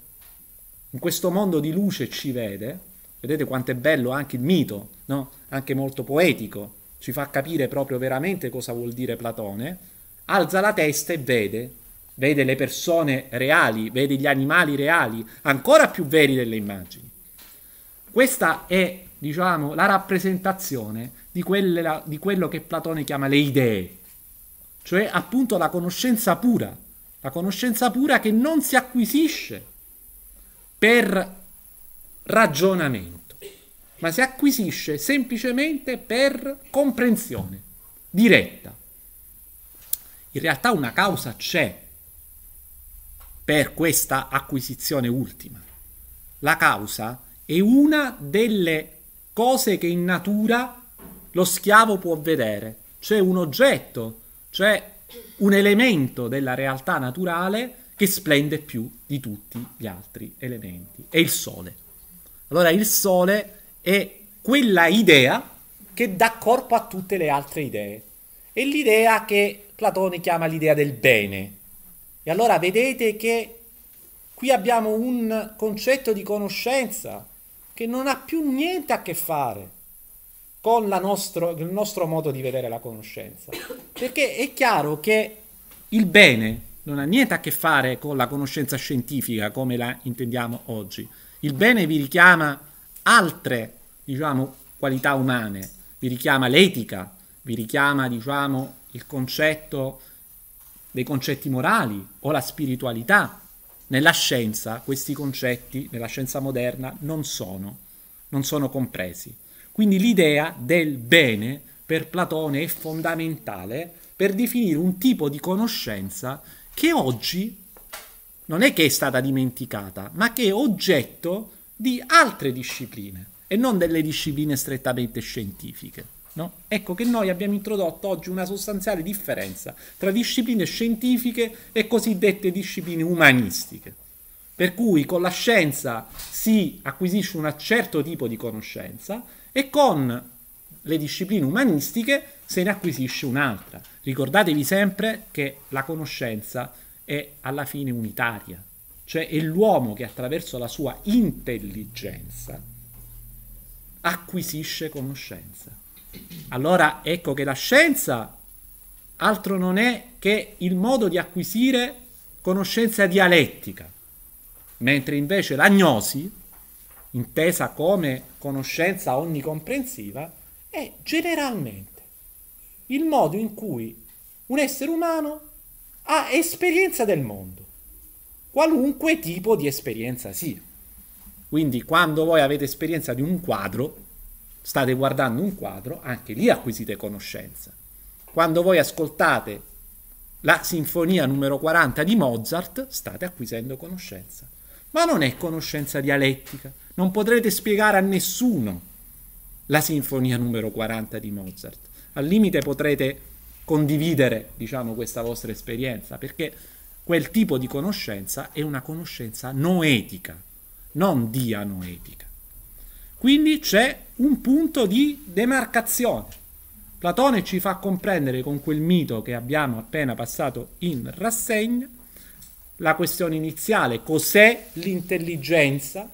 in questo mondo di luce ci vede, vedete quanto è bello anche il mito, no? anche molto poetico, ci fa capire proprio veramente cosa vuol dire Platone, alza la testa e vede, vede le persone reali, vede gli animali reali, ancora più veri delle immagini. Questa è, diciamo, la rappresentazione di, quella, di quello che Platone chiama le idee, cioè appunto la conoscenza pura, la conoscenza pura che non si acquisisce per ragionamento, ma si acquisisce semplicemente per comprensione diretta. In realtà una causa c'è per questa acquisizione ultima. La causa è una delle cose che in natura lo schiavo può vedere, cioè un oggetto cioè un elemento della realtà naturale che splende più di tutti gli altri elementi, è il Sole. Allora il Sole è quella idea che dà corpo a tutte le altre idee. È l'idea che Platone chiama l'idea del bene. E allora vedete che qui abbiamo un concetto di conoscenza che non ha più niente a che fare con nostro, il nostro modo di vedere la conoscenza. Perché è chiaro che il bene non ha niente a che fare con la conoscenza scientifica come la intendiamo oggi. Il bene vi richiama altre, diciamo, qualità umane, vi richiama l'etica, vi richiama, diciamo, il concetto dei concetti morali o la spiritualità. Nella scienza questi concetti, nella scienza moderna, non sono, non sono compresi. Quindi l'idea del bene per Platone è fondamentale per definire un tipo di conoscenza che oggi non è che è stata dimenticata, ma che è oggetto di altre discipline e non delle discipline strettamente scientifiche. No? Ecco che noi abbiamo introdotto oggi una sostanziale differenza tra discipline scientifiche e cosiddette discipline umanistiche. Per cui con la scienza si acquisisce un certo tipo di conoscenza e con le discipline umanistiche se ne acquisisce un'altra. Ricordatevi sempre che la conoscenza è alla fine unitaria, cioè è l'uomo che attraverso la sua intelligenza acquisisce conoscenza. Allora ecco che la scienza altro non è che il modo di acquisire conoscenza dialettica, mentre invece l'agnosi, intesa come conoscenza onnicomprensiva, è generalmente il modo in cui un essere umano ha esperienza del mondo, qualunque tipo di esperienza sia. Quindi quando voi avete esperienza di un quadro, state guardando un quadro, anche lì acquisite conoscenza. Quando voi ascoltate la sinfonia numero 40 di Mozart, state acquisendo conoscenza. Ma non è conoscenza dialettica, non potrete spiegare a nessuno la sinfonia numero 40 di Mozart. Al limite potrete condividere, diciamo, questa vostra esperienza, perché quel tipo di conoscenza è una conoscenza noetica, non dianoetica. Quindi c'è un punto di demarcazione. Platone ci fa comprendere con quel mito che abbiamo appena passato in rassegna la questione iniziale, cos'è l'intelligenza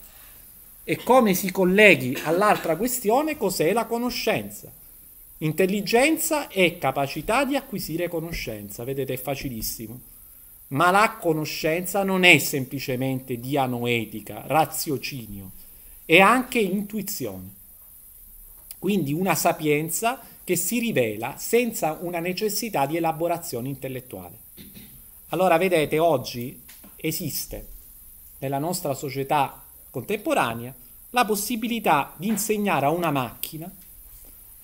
e come si colleghi all'altra questione, cos'è la conoscenza. Intelligenza è capacità di acquisire conoscenza, vedete è facilissimo, ma la conoscenza non è semplicemente dianoetica, raziocinio, è anche intuizione. Quindi una sapienza che si rivela senza una necessità di elaborazione intellettuale. Allora vedete, oggi esiste nella nostra società contemporanea la possibilità di insegnare a una macchina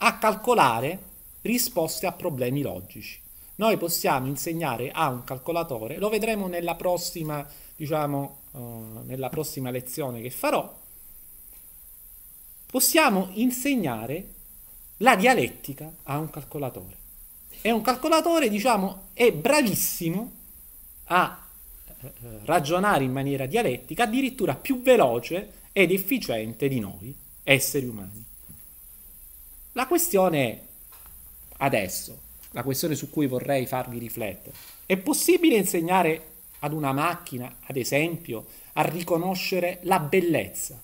a calcolare risposte a problemi logici. Noi possiamo insegnare a un calcolatore, lo vedremo nella prossima, diciamo, uh, nella prossima lezione che farò, possiamo insegnare la dialettica a un calcolatore. E un calcolatore, diciamo, è bravissimo a eh, ragionare in maniera dialettica, addirittura più veloce ed efficiente di noi, esseri umani. La questione è adesso, la questione su cui vorrei farvi riflettere. È possibile insegnare ad una macchina, ad esempio, a riconoscere la bellezza?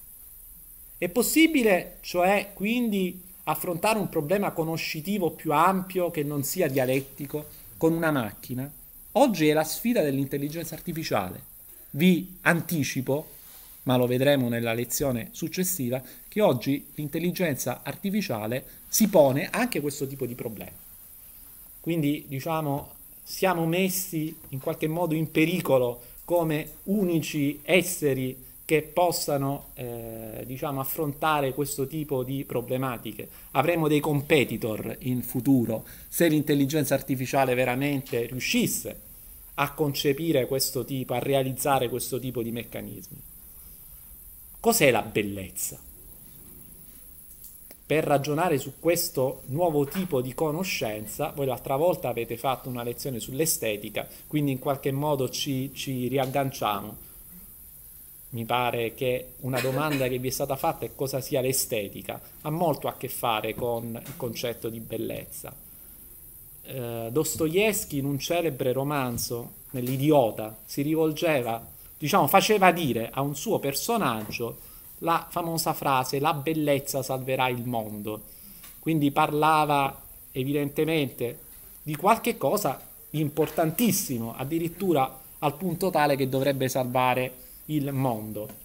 È possibile, cioè, quindi affrontare un problema conoscitivo più ampio che non sia dialettico con una macchina? Oggi è la sfida dell'intelligenza artificiale. Vi anticipo, ma lo vedremo nella lezione successiva, che oggi l'intelligenza artificiale si pone anche questo tipo di problema. Quindi, diciamo, siamo messi in qualche modo in pericolo come unici esseri che possano eh, diciamo, affrontare questo tipo di problematiche. Avremo dei competitor in futuro se l'intelligenza artificiale veramente riuscisse a concepire questo tipo, a realizzare questo tipo di meccanismi. Cos'è la bellezza? Per ragionare su questo nuovo tipo di conoscenza, voi l'altra volta avete fatto una lezione sull'estetica, quindi in qualche modo ci, ci riagganciamo mi pare che una domanda che vi è stata fatta è cosa sia l'estetica, ha molto a che fare con il concetto di bellezza. Eh, Dostoevsky in un celebre romanzo, nell'Idiota, si rivolgeva, diciamo, faceva dire a un suo personaggio la famosa frase la bellezza salverà il mondo. Quindi parlava evidentemente di qualche cosa importantissimo, addirittura al punto tale che dovrebbe salvare il mondo.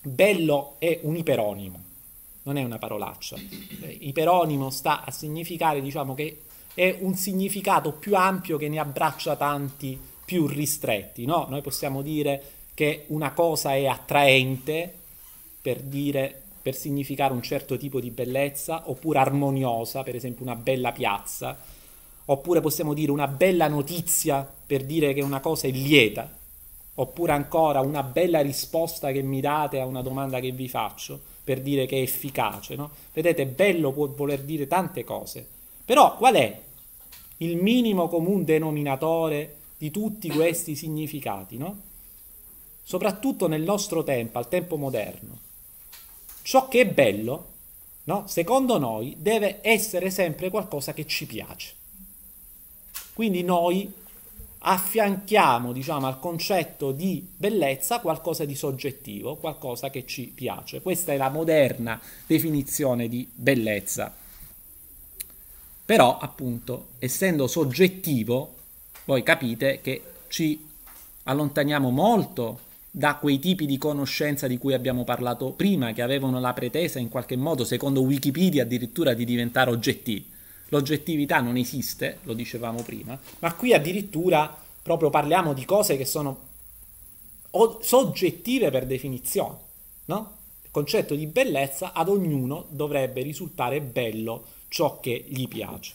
Bello è un iperonimo, non è una parolaccia. Eh, Iperonimo sta a significare, diciamo che è un significato più ampio che ne abbraccia tanti più ristretti, no? Noi possiamo dire che una cosa è attraente per dire per significare un certo tipo di bellezza, oppure armoniosa, per esempio una bella piazza, oppure possiamo dire una bella notizia per dire che una cosa è lieta, oppure ancora una bella risposta che mi date a una domanda che vi faccio per dire che è efficace. No? Vedete, bello può voler dire tante cose, però qual è il minimo comune denominatore di tutti questi significati? No? Soprattutto nel nostro tempo, al tempo moderno. Ciò che è bello, no? secondo noi, deve essere sempre qualcosa che ci piace. Quindi noi affianchiamo diciamo, al concetto di bellezza qualcosa di soggettivo, qualcosa che ci piace. Questa è la moderna definizione di bellezza. Però, appunto, essendo soggettivo, voi capite che ci allontaniamo molto da quei tipi di conoscenza di cui abbiamo parlato prima, che avevano la pretesa in qualche modo, secondo Wikipedia, addirittura di diventare oggettivi. L'oggettività non esiste, lo dicevamo prima, ma qui addirittura proprio parliamo di cose che sono soggettive per definizione, no? Il concetto di bellezza ad ognuno dovrebbe risultare bello ciò che gli piace.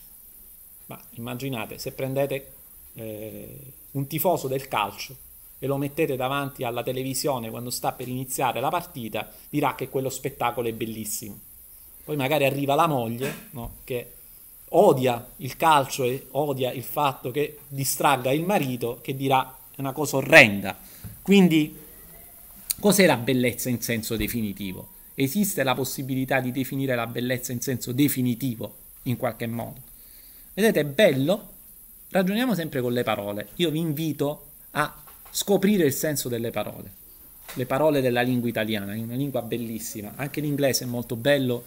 Ma immaginate, se prendete eh, un tifoso del calcio e lo mettete davanti alla televisione quando sta per iniziare la partita, dirà che quello spettacolo è bellissimo. Poi magari arriva la moglie, no? che odia il calcio e odia il fatto che distragga il marito, che dirà è una cosa orrenda. Quindi, cos'è la bellezza in senso definitivo? Esiste la possibilità di definire la bellezza in senso definitivo, in qualche modo. Vedete, è bello? Ragioniamo sempre con le parole. Io vi invito a scoprire il senso delle parole. Le parole della lingua italiana, è una lingua bellissima. Anche l'inglese è molto bello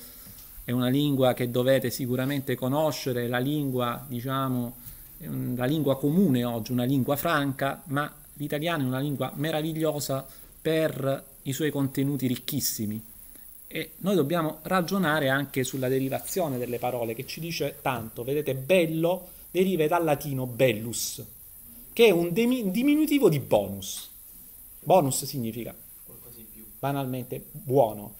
è una lingua che dovete sicuramente conoscere, la lingua, diciamo, la lingua comune oggi, una lingua franca, ma l'italiano è una lingua meravigliosa per i suoi contenuti ricchissimi. E noi dobbiamo ragionare anche sulla derivazione delle parole, che ci dice tanto. Vedete, bello deriva dal latino bellus, che è un diminutivo di bonus. Bonus significa banalmente buono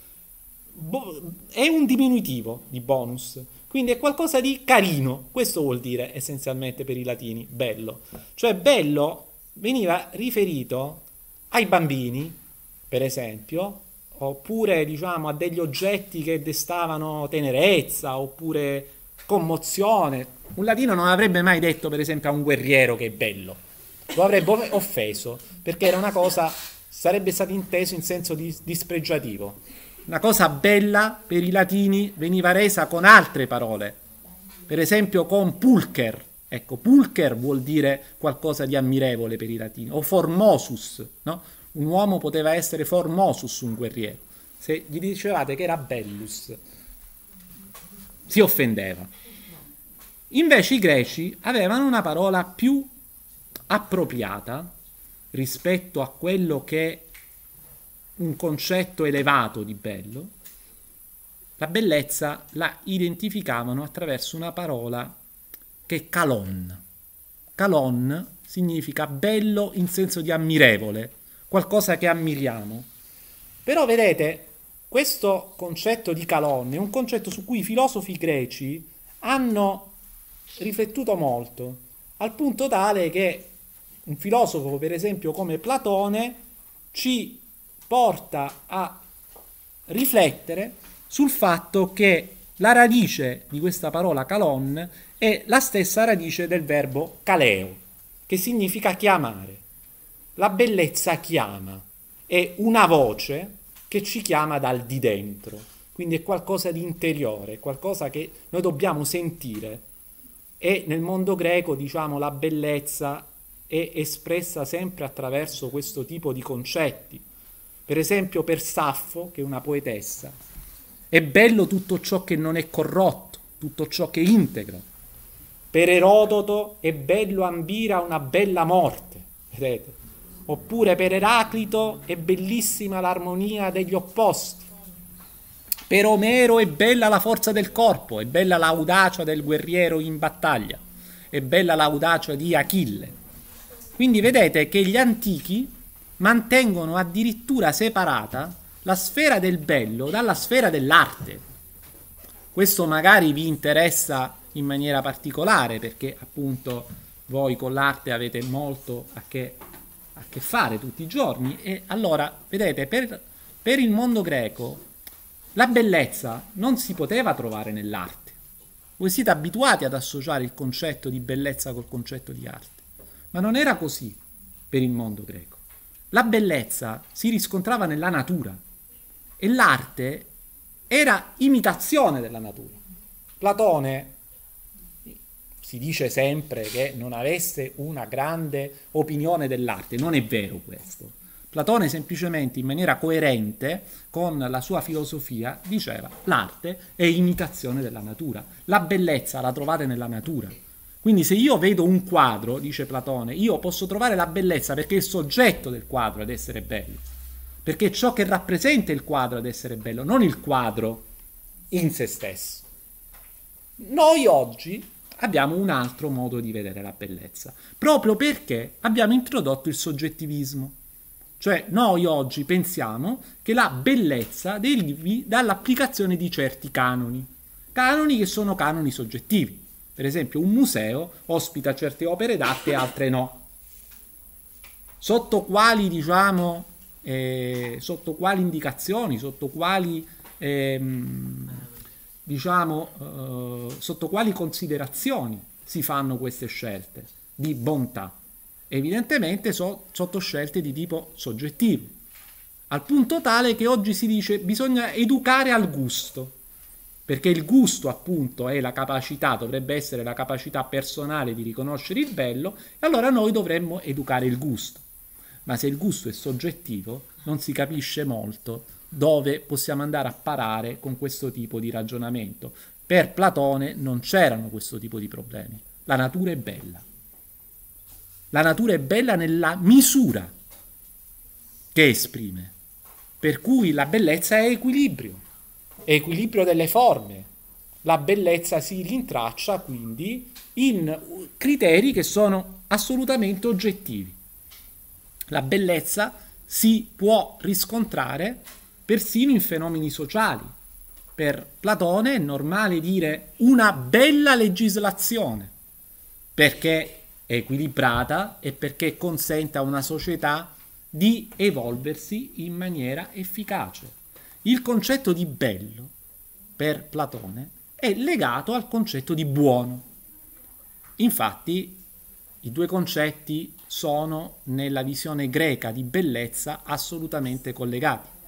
è un diminutivo di bonus, quindi è qualcosa di carino, questo vuol dire essenzialmente per i latini bello. Cioè bello veniva riferito ai bambini, per esempio, oppure diciamo a degli oggetti che destavano tenerezza oppure commozione. Un latino non avrebbe mai detto per esempio a un guerriero che è bello, lo avrebbe offeso perché era una cosa, sarebbe stato inteso in senso dispregiativo. Una cosa bella per i latini veniva resa con altre parole, per esempio con pulcher. Ecco, pulcher vuol dire qualcosa di ammirevole per i latini, o formosus, no? Un uomo poteva essere formosus, un guerriero. Se gli dicevate che era bellus, si offendeva. Invece i greci avevano una parola più appropriata rispetto a quello che un concetto elevato di bello, la bellezza la identificavano attraverso una parola che è calon. Calon significa bello in senso di ammirevole, qualcosa che ammiriamo. Però vedete, questo concetto di calon è un concetto su cui i filosofi greci hanno riflettuto molto, al punto tale che un filosofo, per esempio, come Platone, ci porta a riflettere sul fatto che la radice di questa parola calon è la stessa radice del verbo caleo, che significa chiamare. La bellezza chiama, è una voce che ci chiama dal di dentro, quindi è qualcosa di interiore, qualcosa che noi dobbiamo sentire. E nel mondo greco, diciamo, la bellezza è espressa sempre attraverso questo tipo di concetti, per esempio per Saffo, che è una poetessa, è bello tutto ciò che non è corrotto, tutto ciò che è integro. Per Erodoto è bello ambire a una bella morte, vedete? Oppure per Eraclito è bellissima l'armonia degli opposti. Per Omero è bella la forza del corpo, è bella l'audacia del guerriero in battaglia, è bella l'audacia di Achille. Quindi vedete che gli antichi mantengono addirittura separata la sfera del bello dalla sfera dell'arte. Questo magari vi interessa in maniera particolare perché appunto voi con l'arte avete molto a che, a che fare tutti i giorni e allora vedete per, per il mondo greco la bellezza non si poteva trovare nell'arte. Voi siete abituati ad associare il concetto di bellezza col concetto di arte, ma non era così per il mondo greco. La bellezza si riscontrava nella natura e l'arte era imitazione della natura. Platone si dice sempre che non avesse una grande opinione dell'arte, non è vero questo. Platone semplicemente in maniera coerente con la sua filosofia diceva l'arte è imitazione della natura, la bellezza la trovate nella natura. Quindi se io vedo un quadro, dice Platone, io posso trovare la bellezza perché è il soggetto del quadro ad essere bello, perché è ciò che rappresenta il quadro ad essere bello, non il quadro in se stesso. Noi oggi abbiamo un altro modo di vedere la bellezza, proprio perché abbiamo introdotto il soggettivismo. Cioè noi oggi pensiamo che la bellezza derivi dall'applicazione di certi canoni, canoni che sono canoni soggettivi. Per esempio un museo ospita certe opere d'arte e altre no. Sotto quali, diciamo, eh, sotto quali indicazioni, sotto quali ehm, diciamo, eh, sotto quali considerazioni si fanno queste scelte di bontà. Evidentemente so, sotto scelte di tipo soggettivo, al punto tale che oggi si dice bisogna educare al gusto, perché il gusto appunto è la capacità, dovrebbe essere la capacità personale di riconoscere il bello, e allora noi dovremmo educare il gusto. Ma se il gusto è soggettivo, non si capisce molto dove possiamo andare a parare con questo tipo di ragionamento. Per Platone non c'erano questo tipo di problemi. La natura è bella. La natura è bella nella misura che esprime. Per cui la bellezza è equilibrio, equilibrio delle forme. La bellezza si rintraccia quindi in criteri che sono assolutamente oggettivi. La bellezza si può riscontrare persino in fenomeni sociali. Per Platone è normale dire una bella legislazione, perché è equilibrata e perché consente a una società di evolversi in maniera efficace. Il concetto di bello, per Platone, è legato al concetto di buono. Infatti, i due concetti sono, nella visione greca di bellezza, assolutamente collegati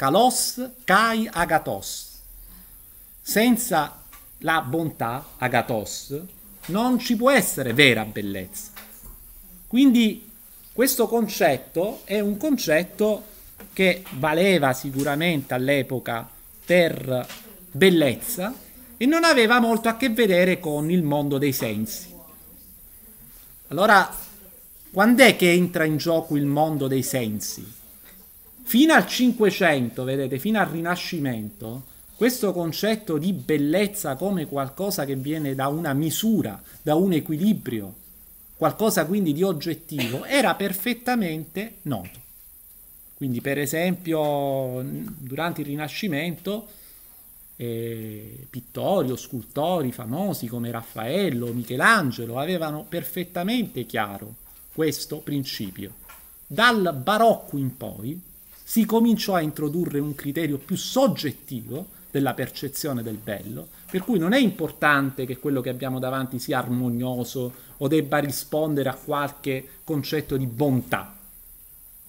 kalos kai agatos. Senza la bontà, agatos, non ci può essere vera bellezza. Quindi questo concetto è un concetto che valeva sicuramente all'epoca per bellezza e non aveva molto a che vedere con il mondo dei sensi. Allora, quando è che entra in gioco il mondo dei sensi? Fino al Cinquecento, vedete, fino al Rinascimento, questo concetto di bellezza come qualcosa che viene da una misura, da un equilibrio, qualcosa quindi di oggettivo, era perfettamente noto. Quindi per esempio durante il Rinascimento eh, pittori o scultori famosi come Raffaello, Michelangelo avevano perfettamente chiaro questo principio. Dal barocco in poi si cominciò a introdurre un criterio più soggettivo della percezione del bello, per cui non è importante che quello che abbiamo davanti sia armonioso o debba rispondere a qualche concetto di bontà.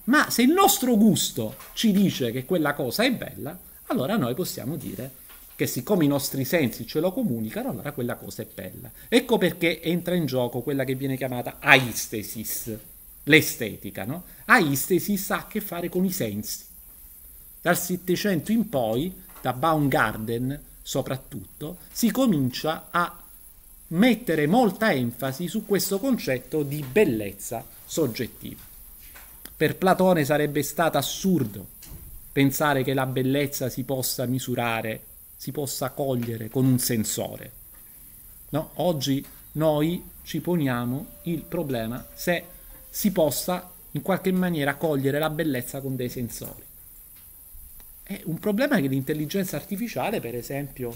Ma se il nostro gusto ci dice che quella cosa è bella, allora noi possiamo dire che siccome i nostri sensi ce lo comunicano, allora quella cosa è bella. Ecco perché entra in gioco quella che viene chiamata aistesis, l'estetica, no? Aistesis ha a che fare con i sensi. Dal Settecento in poi, da Baumgarten soprattutto, si comincia a mettere molta enfasi su questo concetto di bellezza soggettiva. Per Platone sarebbe stato assurdo pensare che la bellezza si possa misurare, si possa cogliere con un sensore. No? Oggi noi ci poniamo il problema se si possa in qualche maniera cogliere la bellezza con dei sensori. È un problema che l'intelligenza artificiale, per esempio,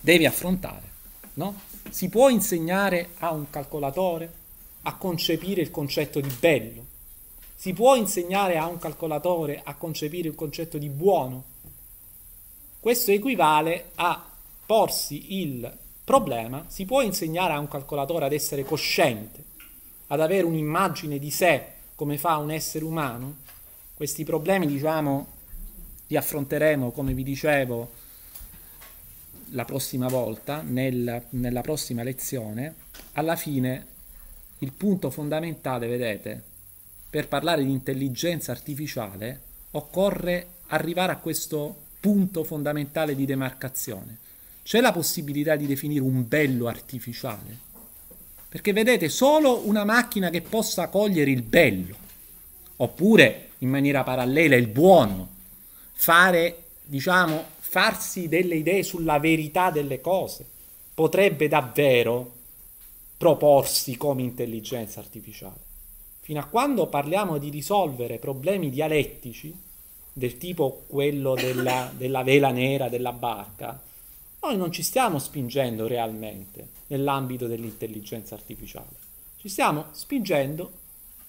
deve affrontare. No? Si può insegnare a un calcolatore a concepire il concetto di bello, si può insegnare a un calcolatore a concepire il concetto di buono. Questo equivale a porsi il problema, si può insegnare a un calcolatore ad essere cosciente, ad avere un'immagine di sé come fa un essere umano? Questi problemi, diciamo, li affronteremo, come vi dicevo, la prossima volta, nel, nella prossima lezione. Alla fine, il punto fondamentale, vedete, per parlare di intelligenza artificiale, occorre arrivare a questo punto fondamentale di demarcazione. C'è la possibilità di definire un bello artificiale? Perché vedete, solo una macchina che possa cogliere il bello, oppure in maniera parallela il buono, fare, diciamo, farsi delle idee sulla verità delle cose, potrebbe davvero proporsi come intelligenza artificiale. Fino a quando parliamo di risolvere problemi dialettici, del tipo quello della, della vela nera della barca, noi non ci stiamo spingendo realmente nell'ambito dell'intelligenza artificiale. Ci stiamo spingendo,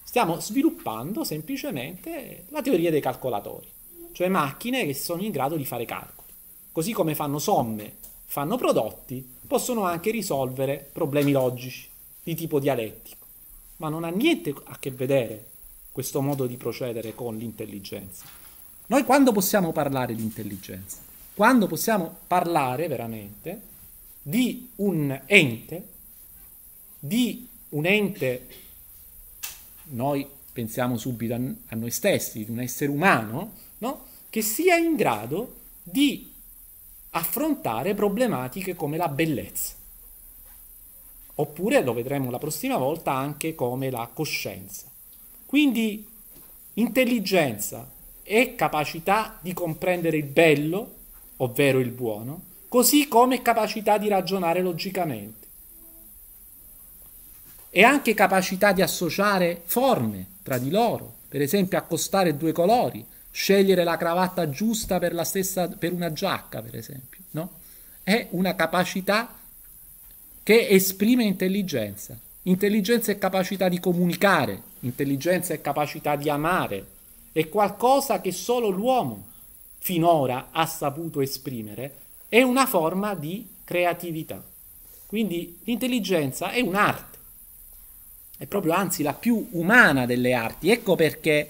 stiamo sviluppando semplicemente la teoria dei calcolatori, cioè macchine che sono in grado di fare calcoli. Così come fanno somme, fanno prodotti, possono anche risolvere problemi logici di tipo dialettico. Ma non ha niente a che vedere questo modo di procedere con l'intelligenza. Noi quando possiamo parlare di intelligenza? Quando possiamo parlare veramente di un ente, di un ente, noi pensiamo subito a, a noi stessi, di un essere umano, no? che sia in grado di affrontare problematiche come la bellezza. Oppure lo vedremo la prossima volta anche come la coscienza. Quindi intelligenza e capacità di comprendere il bello, ovvero il buono, così come capacità di ragionare logicamente. E anche capacità di associare forme tra di loro, per esempio accostare due colori, scegliere la cravatta giusta per, la stessa, per una giacca, per esempio. No? È una capacità che esprime intelligenza. Intelligenza è capacità di comunicare, intelligenza è capacità di amare, è qualcosa che solo l'uomo finora ha saputo esprimere è una forma di creatività. Quindi l'intelligenza è un'arte, è proprio anzi la più umana delle arti. Ecco perché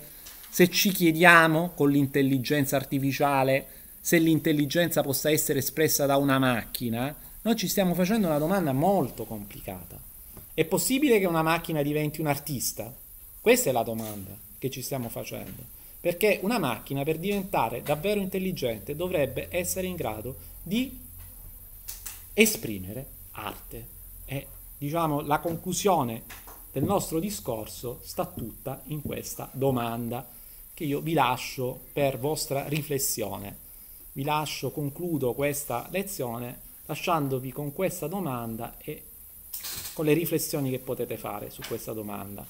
se ci chiediamo con l'intelligenza artificiale se l'intelligenza possa essere espressa da una macchina, noi ci stiamo facendo una domanda molto complicata. È possibile che una macchina diventi un artista? Questa è la domanda che ci stiamo facendo. Perché una macchina per diventare davvero intelligente dovrebbe essere in grado di esprimere arte. E diciamo la conclusione del nostro discorso sta tutta in questa domanda che io vi lascio per vostra riflessione. Vi lascio, concludo questa lezione lasciandovi con questa domanda e con le riflessioni che potete fare su questa domanda.